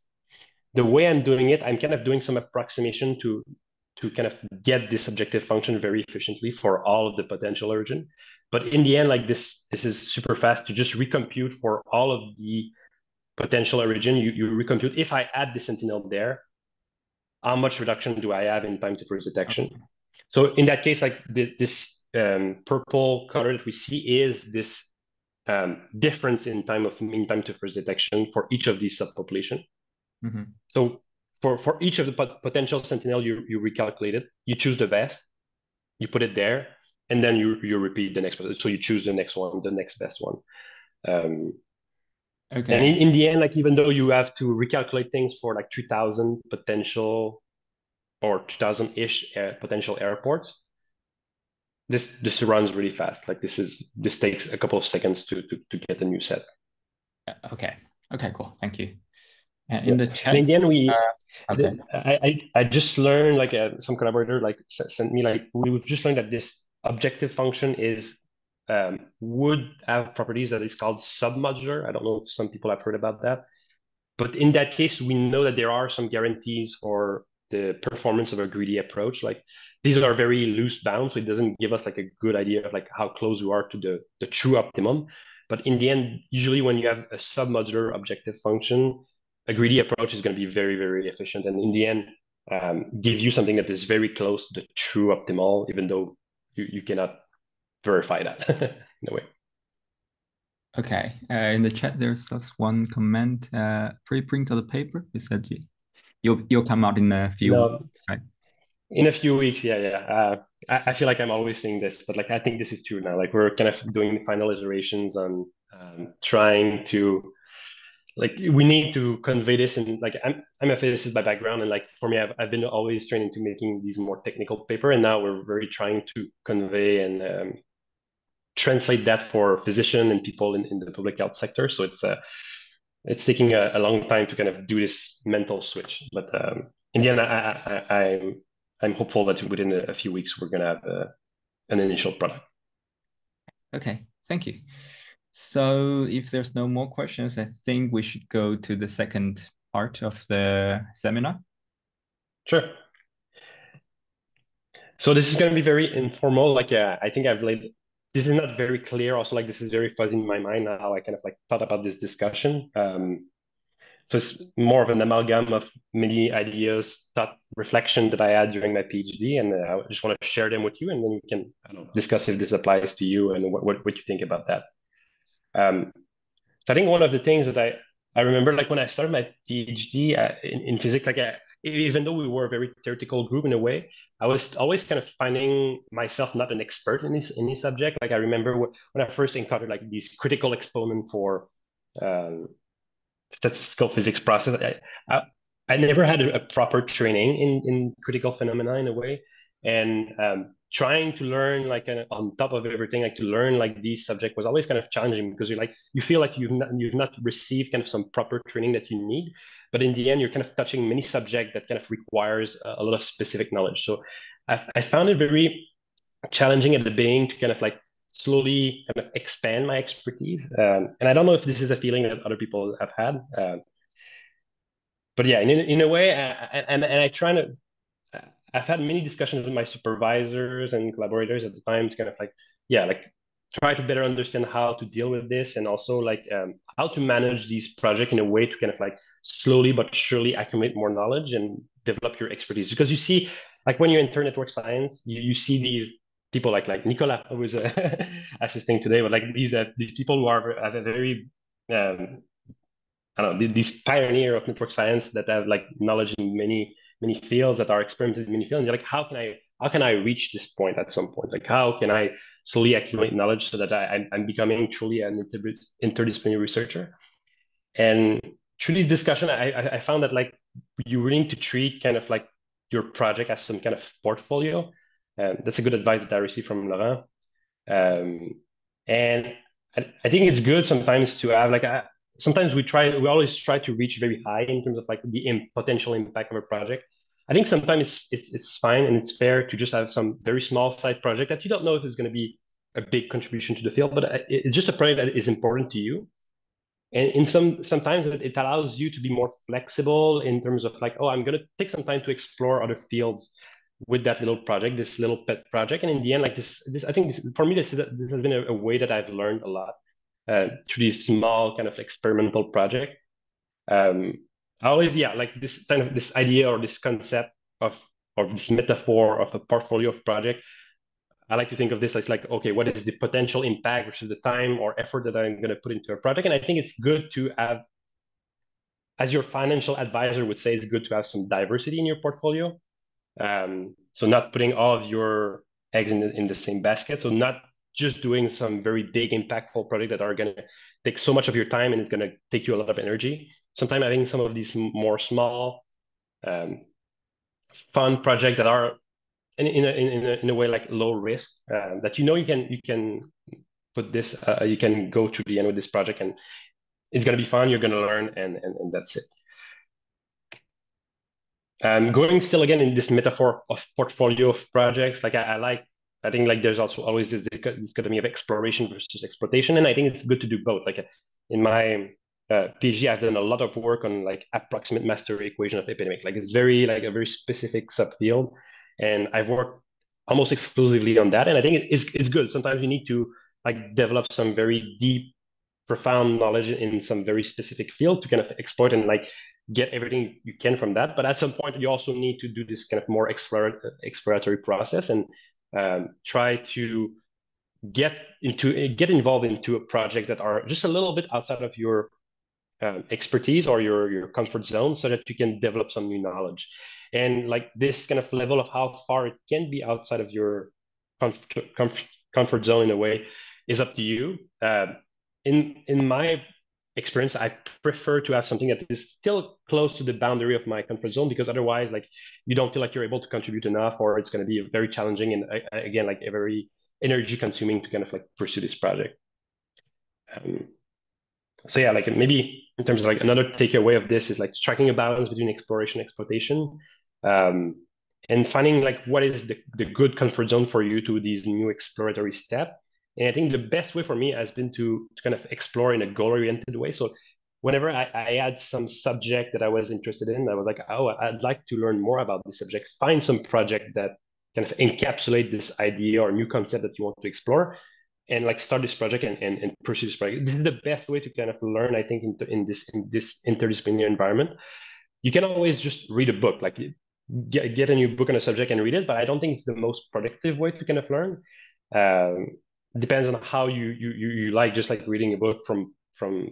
the way I'm doing it. I'm kind of doing some approximation to to kind of get this objective function very efficiently for all of the potential origin. But in the end, like this, this is super fast to just recompute for all of the potential origin. You, you recompute if I add the sentinel there, how much reduction do I have in time to first detection? Okay. So in that case, like the, this um, purple color that we see is this um, difference in time of mean time to first detection for each of these subpopulation. Mm-hmm. So for for each of the pot- potential sentinel you you recalculate it. You choose the best. You put it there and then you you repeat the next so you choose the next one the next best one. Um okay. and in, in the end like even though you have to recalculate things for like 3000 potential or 2000 ish uh, potential airports this this runs really fast like this is this takes a couple of seconds to to, to get a new set okay okay cool thank you in the chat. in the end, we uh, okay. I, I I just learned like uh, some collaborator like sent me like we've just learned that this objective function is um, would have properties that is called submodular. I don't know if some people have heard about that, but in that case, we know that there are some guarantees for the performance of a greedy approach. Like these are very loose bounds, so it doesn't give us like a good idea of like how close we are to the the true optimum. But in the end, usually when you have a submodular objective function, a greedy approach is going to be very, very efficient. And in the end, um, give you something that is very close to the true optimal, even though you, you cannot verify that *laughs* in a way. Okay. Uh, in the chat, there's just one comment. Uh, preprint of the paper. You said you, you'll you'll come out in a few. No, weeks, right? In a few weeks, yeah, yeah. Uh, I, I feel like I'm always saying this, but like I think this is true now. Like we're kind of doing final iterations on um, trying to like we need to convey this and like I'm I'm a physicist by background and like for me I've I've been always trained into making these more technical paper and now we're very trying to convey and um, translate that for physician and people in, in the public health sector. So it's a uh, it's taking a, a long time to kind of do this mental switch. But um, in the end, I, I, I I'm I'm hopeful that within a, few weeks we're gonna have a, uh, an initial product. Okay, thank you. So if there's no more questions, I think we should go to the second part of the seminar. Sure. So this is going to be very informal. Like, uh, I think I've laid, this is not very clear. Also, like, this is very fuzzy in my mind how I kind of like thought about this discussion. Um, so it's more of an amalgam of many ideas, thought, reflection that I had during my PhD, and uh, I just want to share them with you, and then we can know, discuss if this applies to you and what, what, what you think about that. Um, so I think one of the things that I I remember like when I started my PhD uh, in, in physics, like I, even though we were a very theoretical group in a way, I was always kind of finding myself not an expert in this in this subject. Like I remember when I first encountered like these critical exponent for um, statistical physics process. I, I, I never had a, a, proper training in, in critical phenomena in a way. And um, trying to learn like uh, on top of everything, like to learn like these subject was always kind of challenging because you're like you feel like you've not you've not received kind of some proper training that you need, but in the end you're kind of touching many subject that kind of requires a, a lot of specific knowledge. So I, I found it very challenging at the beginning to kind of like slowly kind of expand my expertise. Um, and I don't know if this is a feeling that other people have had. Uh, but yeah, in, in a way, I, and, and I try to I've had many discussions with my supervisors and collaborators at the time to kind of like, yeah, like try to better understand how to deal with this and also like um, how to manage these projects in a way to kind of like slowly but surely accumulate more knowledge and develop your expertise. Because you see, like when you enter network science, you, you see these people like like nicola who was uh, *laughs* assisting today, but like these uh, these people who are at a very um, I don't know these pioneer of network science that have like knowledge in many many fields that are experimented in many fields. You're like, how can I how can I reach this point at some point? Like, how can I slowly accumulate knowledge so that I, I'm becoming truly an interdisciplinary researcher? And through this discussion, I, I found that like you really need to treat kind of like your project as some kind of portfolio. And that's a good advice that I received from Laurent. Um, and I, I, think it's good sometimes to have like sometimes we try we always try to reach very high in terms of like the potential impact of a project. I think sometimes it's, it's, it's fine and it's fair to just have some very small side project that you don't know if it's going to be a big contribution to the field but uh, it's just a project that is important to you. And in some sometimes it allows you to be more flexible in terms of like oh i'm going to take some time to explore other fields with that little project this little pet project. And in the end like this this i think this, for me this, this has been a, a way that i've learned a lot uh, through this small kind of experimental project. Um, I always, yeah, like this kind of this idea or this concept of or this metaphor of a portfolio of project. I like to think of this as like, okay, what is the potential impact versus the time or effort that I'm going to put into a project? And I think it's good to have, as your financial advisor would say, it's good to have some diversity in your portfolio. Um, so not putting all of your eggs in the, in the same basket. So not just doing some very big impactful projects that are going to take so much of your time and it's going to take you a lot of energy. Sometimes having some of these more small um, fun projects that are in, in, a, in, a, in a way like low risk uh, that you know you can you can put this uh, you can go to the end with this project and it's going to be fun you're going to learn and, and and that's it. Um, going still again in this metaphor of portfolio of projects. Like I, I like I think like there's also always this dichotomy of exploration versus exploitation, and I think it's good to do both. Like in my uh, PhD, I've done a lot of work on like approximate master equation of epidemic. Like it's very like a very specific subfield, and I've worked almost exclusively on that. And I think it's it's good. Sometimes you need to like develop some very deep, profound knowledge in some very specific field to kind of exploit and like get everything you can from that. But at some point, you also need to do this kind of more exploratory process and um, try to get into get involved into a project that are just a little bit outside of your um, expertise or your your comfort zone so that you can develop some new knowledge. And like this kind of level of how far it can be outside of your comfort, comfort, comfort zone in a way is up to you. Uh, in in my experience, I prefer to have something that is still close to the boundary of my comfort zone because otherwise, like you don't feel like you're able to contribute enough, or it's going to be very challenging and again, like a very energy consuming to kind of like pursue this project. Um, so yeah, like maybe in terms of like another takeaway of this is like striking a balance between exploration and exploitation. Um, and finding like what is the, the good comfort zone for you to these new exploratory step and I think the best way for me has been to, to kind of explore in a goal oriented way. So whenever I, I had some subject that I was interested in, I was like, oh, I'd like to learn more about this subject. Find some project that kind of encapsulate this idea or new concept that you want to explore and like start this project and, and, and pursue this project. This is the best way to kind of learn, I think, in, in this in this interdisciplinary environment. You can always just read a book, like get, get a new book on a subject and read it, but I don't think it's the most productive way to kind of learn. Um, depends on how you you you like just like reading a book from from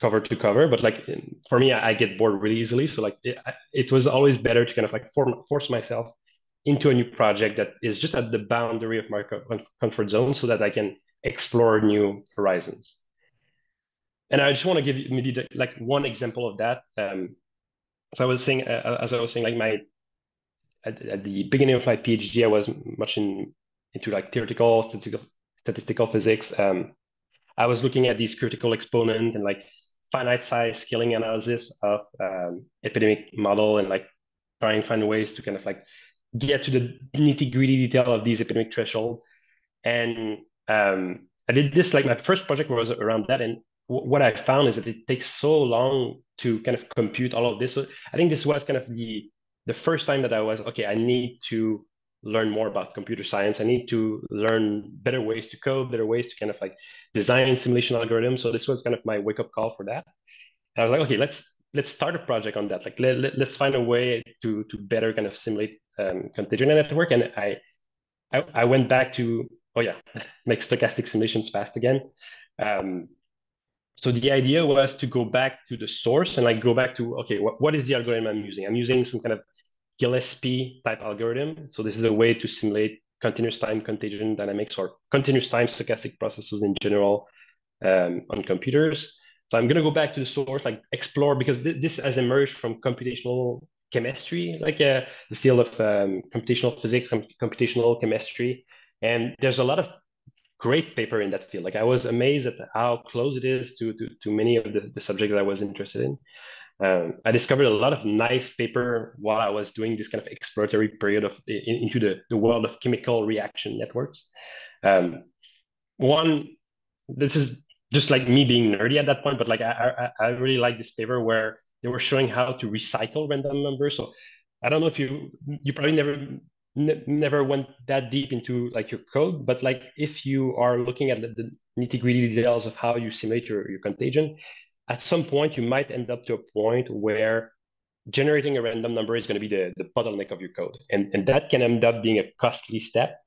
cover to cover but like for me i, I get bored really easily. So like it, it, was always better to kind of like form, force myself into a new project that is just at the boundary of my comfort zone so that i can explore new horizons. And i just want to give you maybe the, like one example of that. Um so i was saying uh, as i was saying like my at, at the beginning of my PhD, I was much in into like theoretical statistical statistical physics. Um, I was looking at these critical exponents and like finite size scaling analysis of um, epidemic model and like trying to find ways to kind of like get to the nitty gritty detail of these epidemic threshold. And um, I did this like my first project was around that. And what I found is that it takes so long to kind of compute all of this. So I think this was kind of the the first time that I was okay. I need to learn more about computer science. I need to learn better ways to code, better ways to kind of like design simulation algorithms. So this was kind of my wake up call for that. And I was like, okay, let's let's start a project on that. Like let, let, us find a way to to better kind of simulate um, contagion network. And I, I I went back to oh yeah, *laughs* make stochastic simulations fast again. Um, so the idea was to go back to the source and like go back to okay, what, what is the algorithm I'm using? I'm using some kind of Gillespie type algorithm. So this is a way to simulate continuous time contagion dynamics or continuous time stochastic processes in general um, on computers. So I'm going to go back to the source, like explore, because th this has emerged from computational chemistry, like uh, the field of um, computational physics, com computational chemistry. And there's a lot of great paper in that field. Like I was amazed at how close it is to, to, to many of the, the subjects that I was interested in. Um, I discovered a lot of nice paper while I was doing this kind of exploratory period of in, into the, the world of chemical reaction networks. Um, one, this is just like me being nerdy at that point, but like I, I, I really like this paper where they were showing how to recycle random numbers. So I don't know if you you probably never never went that deep into like your code, but like if you are looking at the, the nitty gritty details of how you simulate your, your contagion, at some point you might end up to a point where generating a random number is going to be the, the bottleneck of your code. And, and that can end up being a costly step.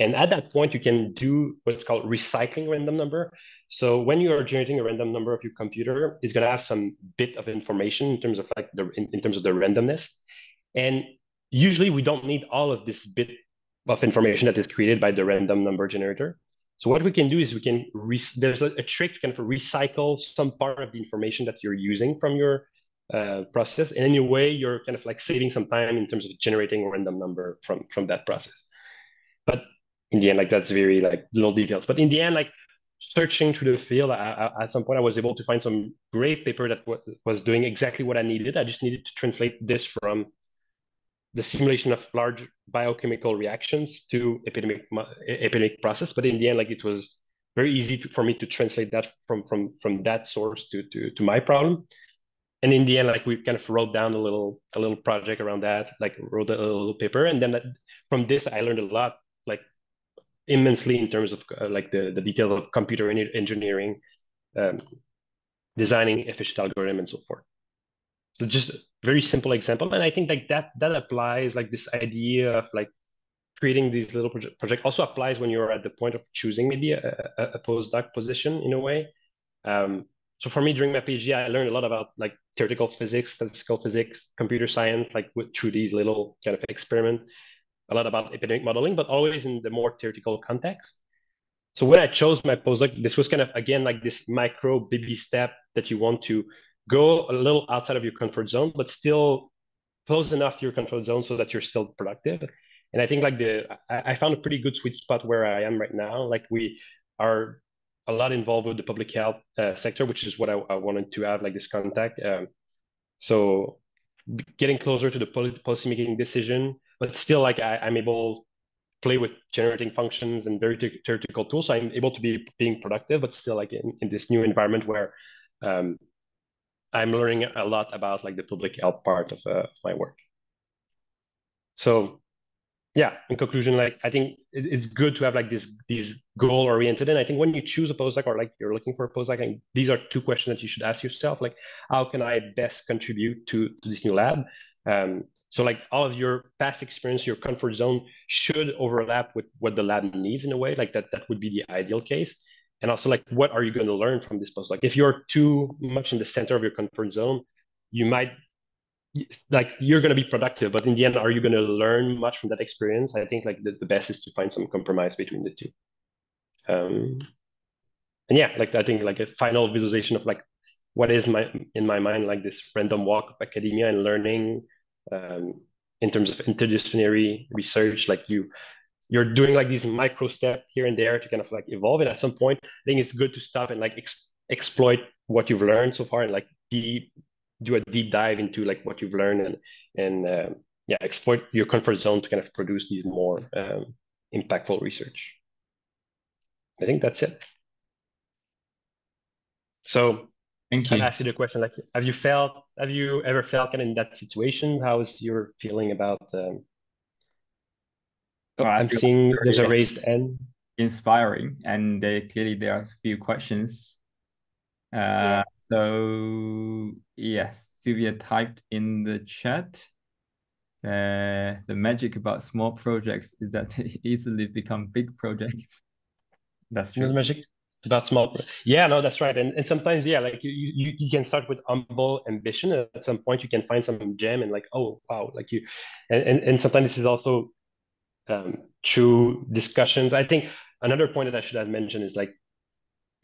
And at that point, you can do what's called recycling random number. So when you are generating a random number of your computer, it's going to have some bit of information in terms of like the in, in terms of the randomness. And usually we don't need all of this bit of information that is created by the random number generator. So what we can do is we can, there's a, a, trick to kind of recycle some part of the information that you're using from your uh, process. And in a way, you're kind of like saving some time in terms of generating a random number from, from that process. But in the end, like that's very like little details. But in the end, like searching through the field, I, I, at some point I was able to find some great paper that was doing exactly what I needed. I just needed to translate this from the simulation of large biochemical reactions to epidemic epidemic process. But in the end, like it was very easy to, for me to translate that from from from that source to to to my problem. And in the end, like we kind of wrote down a little a little project around that, like wrote a little paper, and then that, from this I learned a lot, like immensely in terms of uh, like the the details of computer engineering, um, designing efficient algorithm, and so forth. So just very simple example. And i think like that that applies like this idea of like creating these little project, project also applies when you're at the point of choosing maybe a, a, a postdoc position in a way. Um, so for me during my phd i learned a lot about like theoretical physics statistical physics computer science like with, through these little kind of experiment a lot about epidemic modeling but always in the more theoretical context. So when i chose my postdoc this was kind of again like this micro baby step that you want to go a little outside of your comfort zone, but still close enough to your comfort zone so that you're still productive. And I think like the I, found a pretty good sweet spot where I am right now. Like we are a lot involved with the public health uh, sector, which is what I, I, wanted to have like this contact. Um, so getting closer to the policy making decision, but still like I, I'm able play with generating functions and very theoretical tools. So I'm able to be being productive, but still like in, in this new environment where um, I'm learning a lot about like the public health part of, uh, of my work. So yeah, in conclusion, like I think it's good to have like this these goal oriented. And I think when you choose a postdoc or like you're looking for a postdoc, think these are two questions that you should ask yourself. Like, how can I best contribute to, to this new lab? Um, so like all of your past experience, your comfort zone should overlap with what the lab needs in a way. Like that that would be the ideal case and also like what are you going to learn from this post like if you're too much in the center of your comfort zone you might like you're going to be productive but in the end are you going to learn much from that experience i think like the, the best is to find some compromise between the two um and yeah like i think like a final visualization of like what is my in my mind like this random walk of academia and learning um in terms of interdisciplinary research. Like you, you're doing like these micro step here and there to kind of like evolve. it. At some point, I think it's good to stop and like ex- exploit what you've learned so far and like deep do a deep dive into like what you've learned and and uh, yeah exploit your comfort zone to kind of produce these more um, impactful research. I think that's it. So thank you. i asked you the question like have you felt have you ever felt kind of in that situation? How is your feeling about um... oh, i'm seeing there's a raised end inspiring and they, clearly there are a few questions uh, yeah. So yes, Sylvia typed in the chat. Uh, the magic about small projects is that they *laughs* easily become big projects. That's true. The magic about small, yeah, no, that's right. And and sometimes, yeah, like you you you can start with humble ambition. And at some point, you can find some gem and like, oh wow, like you, and and, and sometimes this is also um, through discussions. I think another point that I should have mentioned is like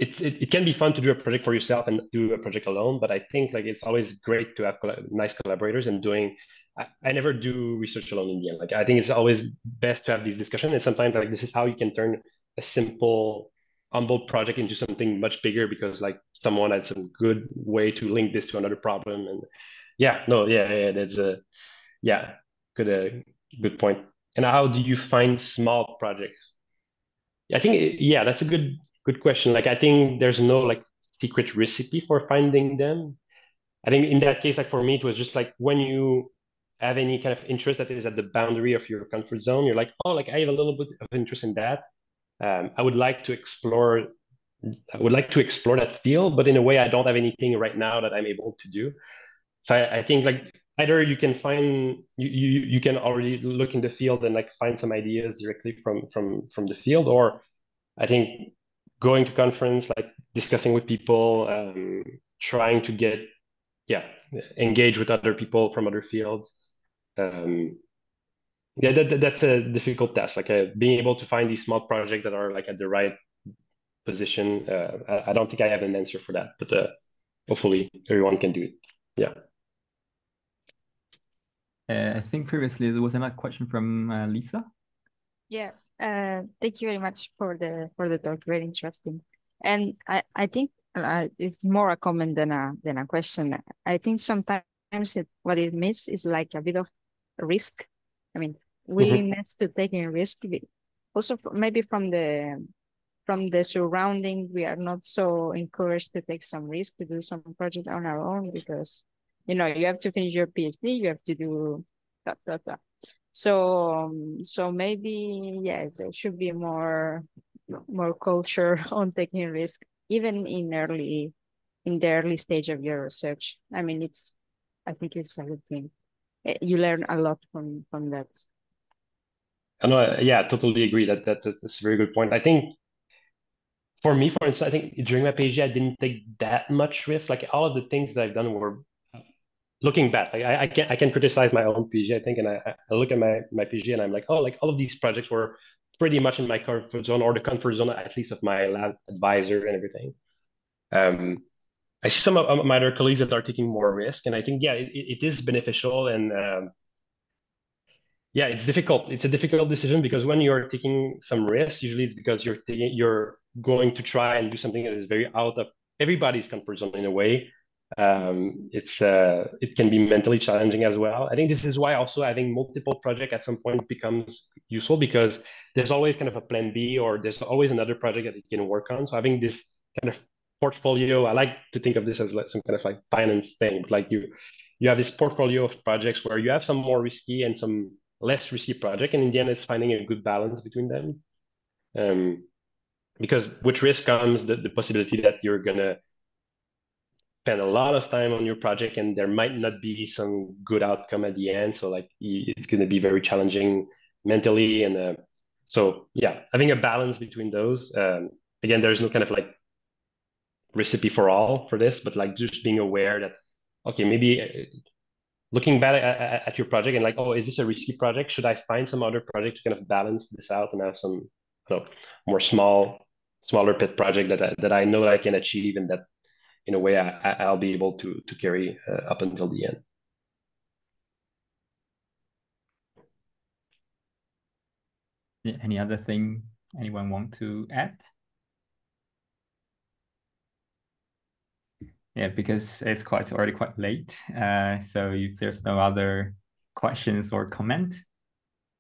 it's it, it can be fun to do a project for yourself and do a project alone but i think like it's always great to have nice collaborators and doing I, I never do research alone in the end like i think it's always best to have these discussions and sometimes like this is how you can turn a simple humble project into something much bigger because like someone had some good way to link this to another problem and yeah no yeah yeah that's a yeah good uh, good point and how do you find small projects i think yeah that's a good good question. Like I think there's no like secret recipe for finding them. I think in that case, like for me, it was just like when you have any kind of interest that is at the boundary of your comfort zone, you're like, oh, like I have a little bit of interest in that. Um, I would like to explore. I would like to explore that field, but in a way, I don't have anything right now that I'm able to do. So I, I think like either you can find you, you you can already look in the field and like find some ideas directly from from from the field, or I think going to conference, like discussing with people, um, trying to get, yeah, engage with other people from other fields. Um, yeah, that, that's a difficult task. Like uh, being able to find these small projects that are like at the right position. Uh, I, I, don't think I have an answer for that, but uh, hopefully everyone can do it. Yeah. Uh, I think previously there was another question from uh, Lisa. Yeah, uh, thank you very much for the for the talk. Very interesting, and I I think uh, it's more a comment than a than a question. I think sometimes it, what it means is like a bit of risk. I mean, mm-hmm. willingness mm -hmm. to take a risk. Also, maybe from the from the surrounding, we are not so encouraged to take some risk to do some project on our own because you know you have to finish your PhD, you have to do that that that so um, so maybe yeah there should be more more culture *laughs* on taking risk even in early in the early stage of your research i mean it's i think it's a good thing eh, you learn a lot from from that I know, yeah, totally agree that, that that's a very good point. I think for me, for instance, I think during my PhD, I didn't take that much risk. Like all of the things that I've done were looking back, like I, I can I can criticize my own PG, I think, and I, I look at my my PhD and I'm like, oh, like all of these projects were pretty much in my comfort zone or the comfort zone at least of my lab advisor and everything. Um, I see some of my other colleagues that are taking more risk, and I think yeah, it, it is beneficial and um, yeah, it's difficult. It's a difficult decision because when you're taking some risk, usually it's because you're taking you're going to try and do something that is very out of everybody's comfort zone in a way um, it's uh, it can be mentally challenging as well. I think this is why also having multiple project at some point becomes useful because there's always kind of a plan B or there's always another project that you can work on. So having this kind of portfolio, I like to think of this as like some kind of like finance thing. Like you you have this portfolio of projects where you have some more risky and some less risky project, and in the end, it's finding a good balance between them. Um, because with risk comes the, the possibility that you're gonna spend a lot of time on your project and there might not be some good outcome at the end. So like it's going to be very challenging mentally and uh, so yeah having a balance between those um, again there's no kind of like recipe for all for this but like just being aware that okay maybe uh, looking back at, at, your project and like oh is this a risky project? Should i find some other project to kind of balance this out and have some you know, more small smaller pet project that I, that I know that I can achieve and that in a way I, I'll be able to to carry uh, up until the end. any other thing anyone want to add? Yeah, because it's quite already quite late. Uh, so if there's no other questions or comment,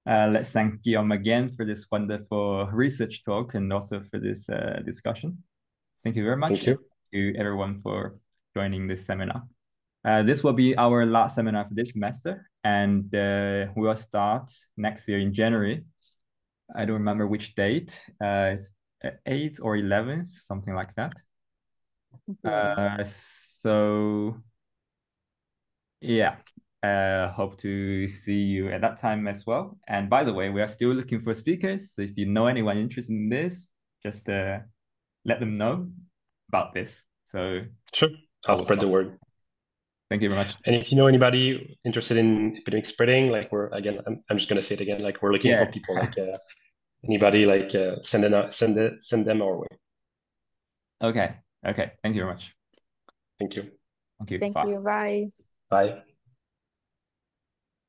uh, let's thank Guillaume again for this wonderful research talk and also for this uh, discussion. Thank you very much Thank to everyone for joining this seminar. Uh, this will be our last seminar for this semester, and uh, we will start next year in January. I don't remember which date. Uh, it's 8th or 11th, something like that. Uh, so, yeah, uh, hope to see you at that time as well. And by the way, we are still looking for speakers. So if you know anyone interested in this, just uh, let them know about this. So sure, I'll spread the word. Thank you very much. And if you know anybody interested in epidemic spreading, like we're again, I'm, I'm just gonna say it again, like we're looking yeah. for people, like uh, anybody, like uh, send them, send it, send them our way. Okay. Okay. Thank you very much. Thank you. Thank you. Thank Bye. you. Bye. Bye.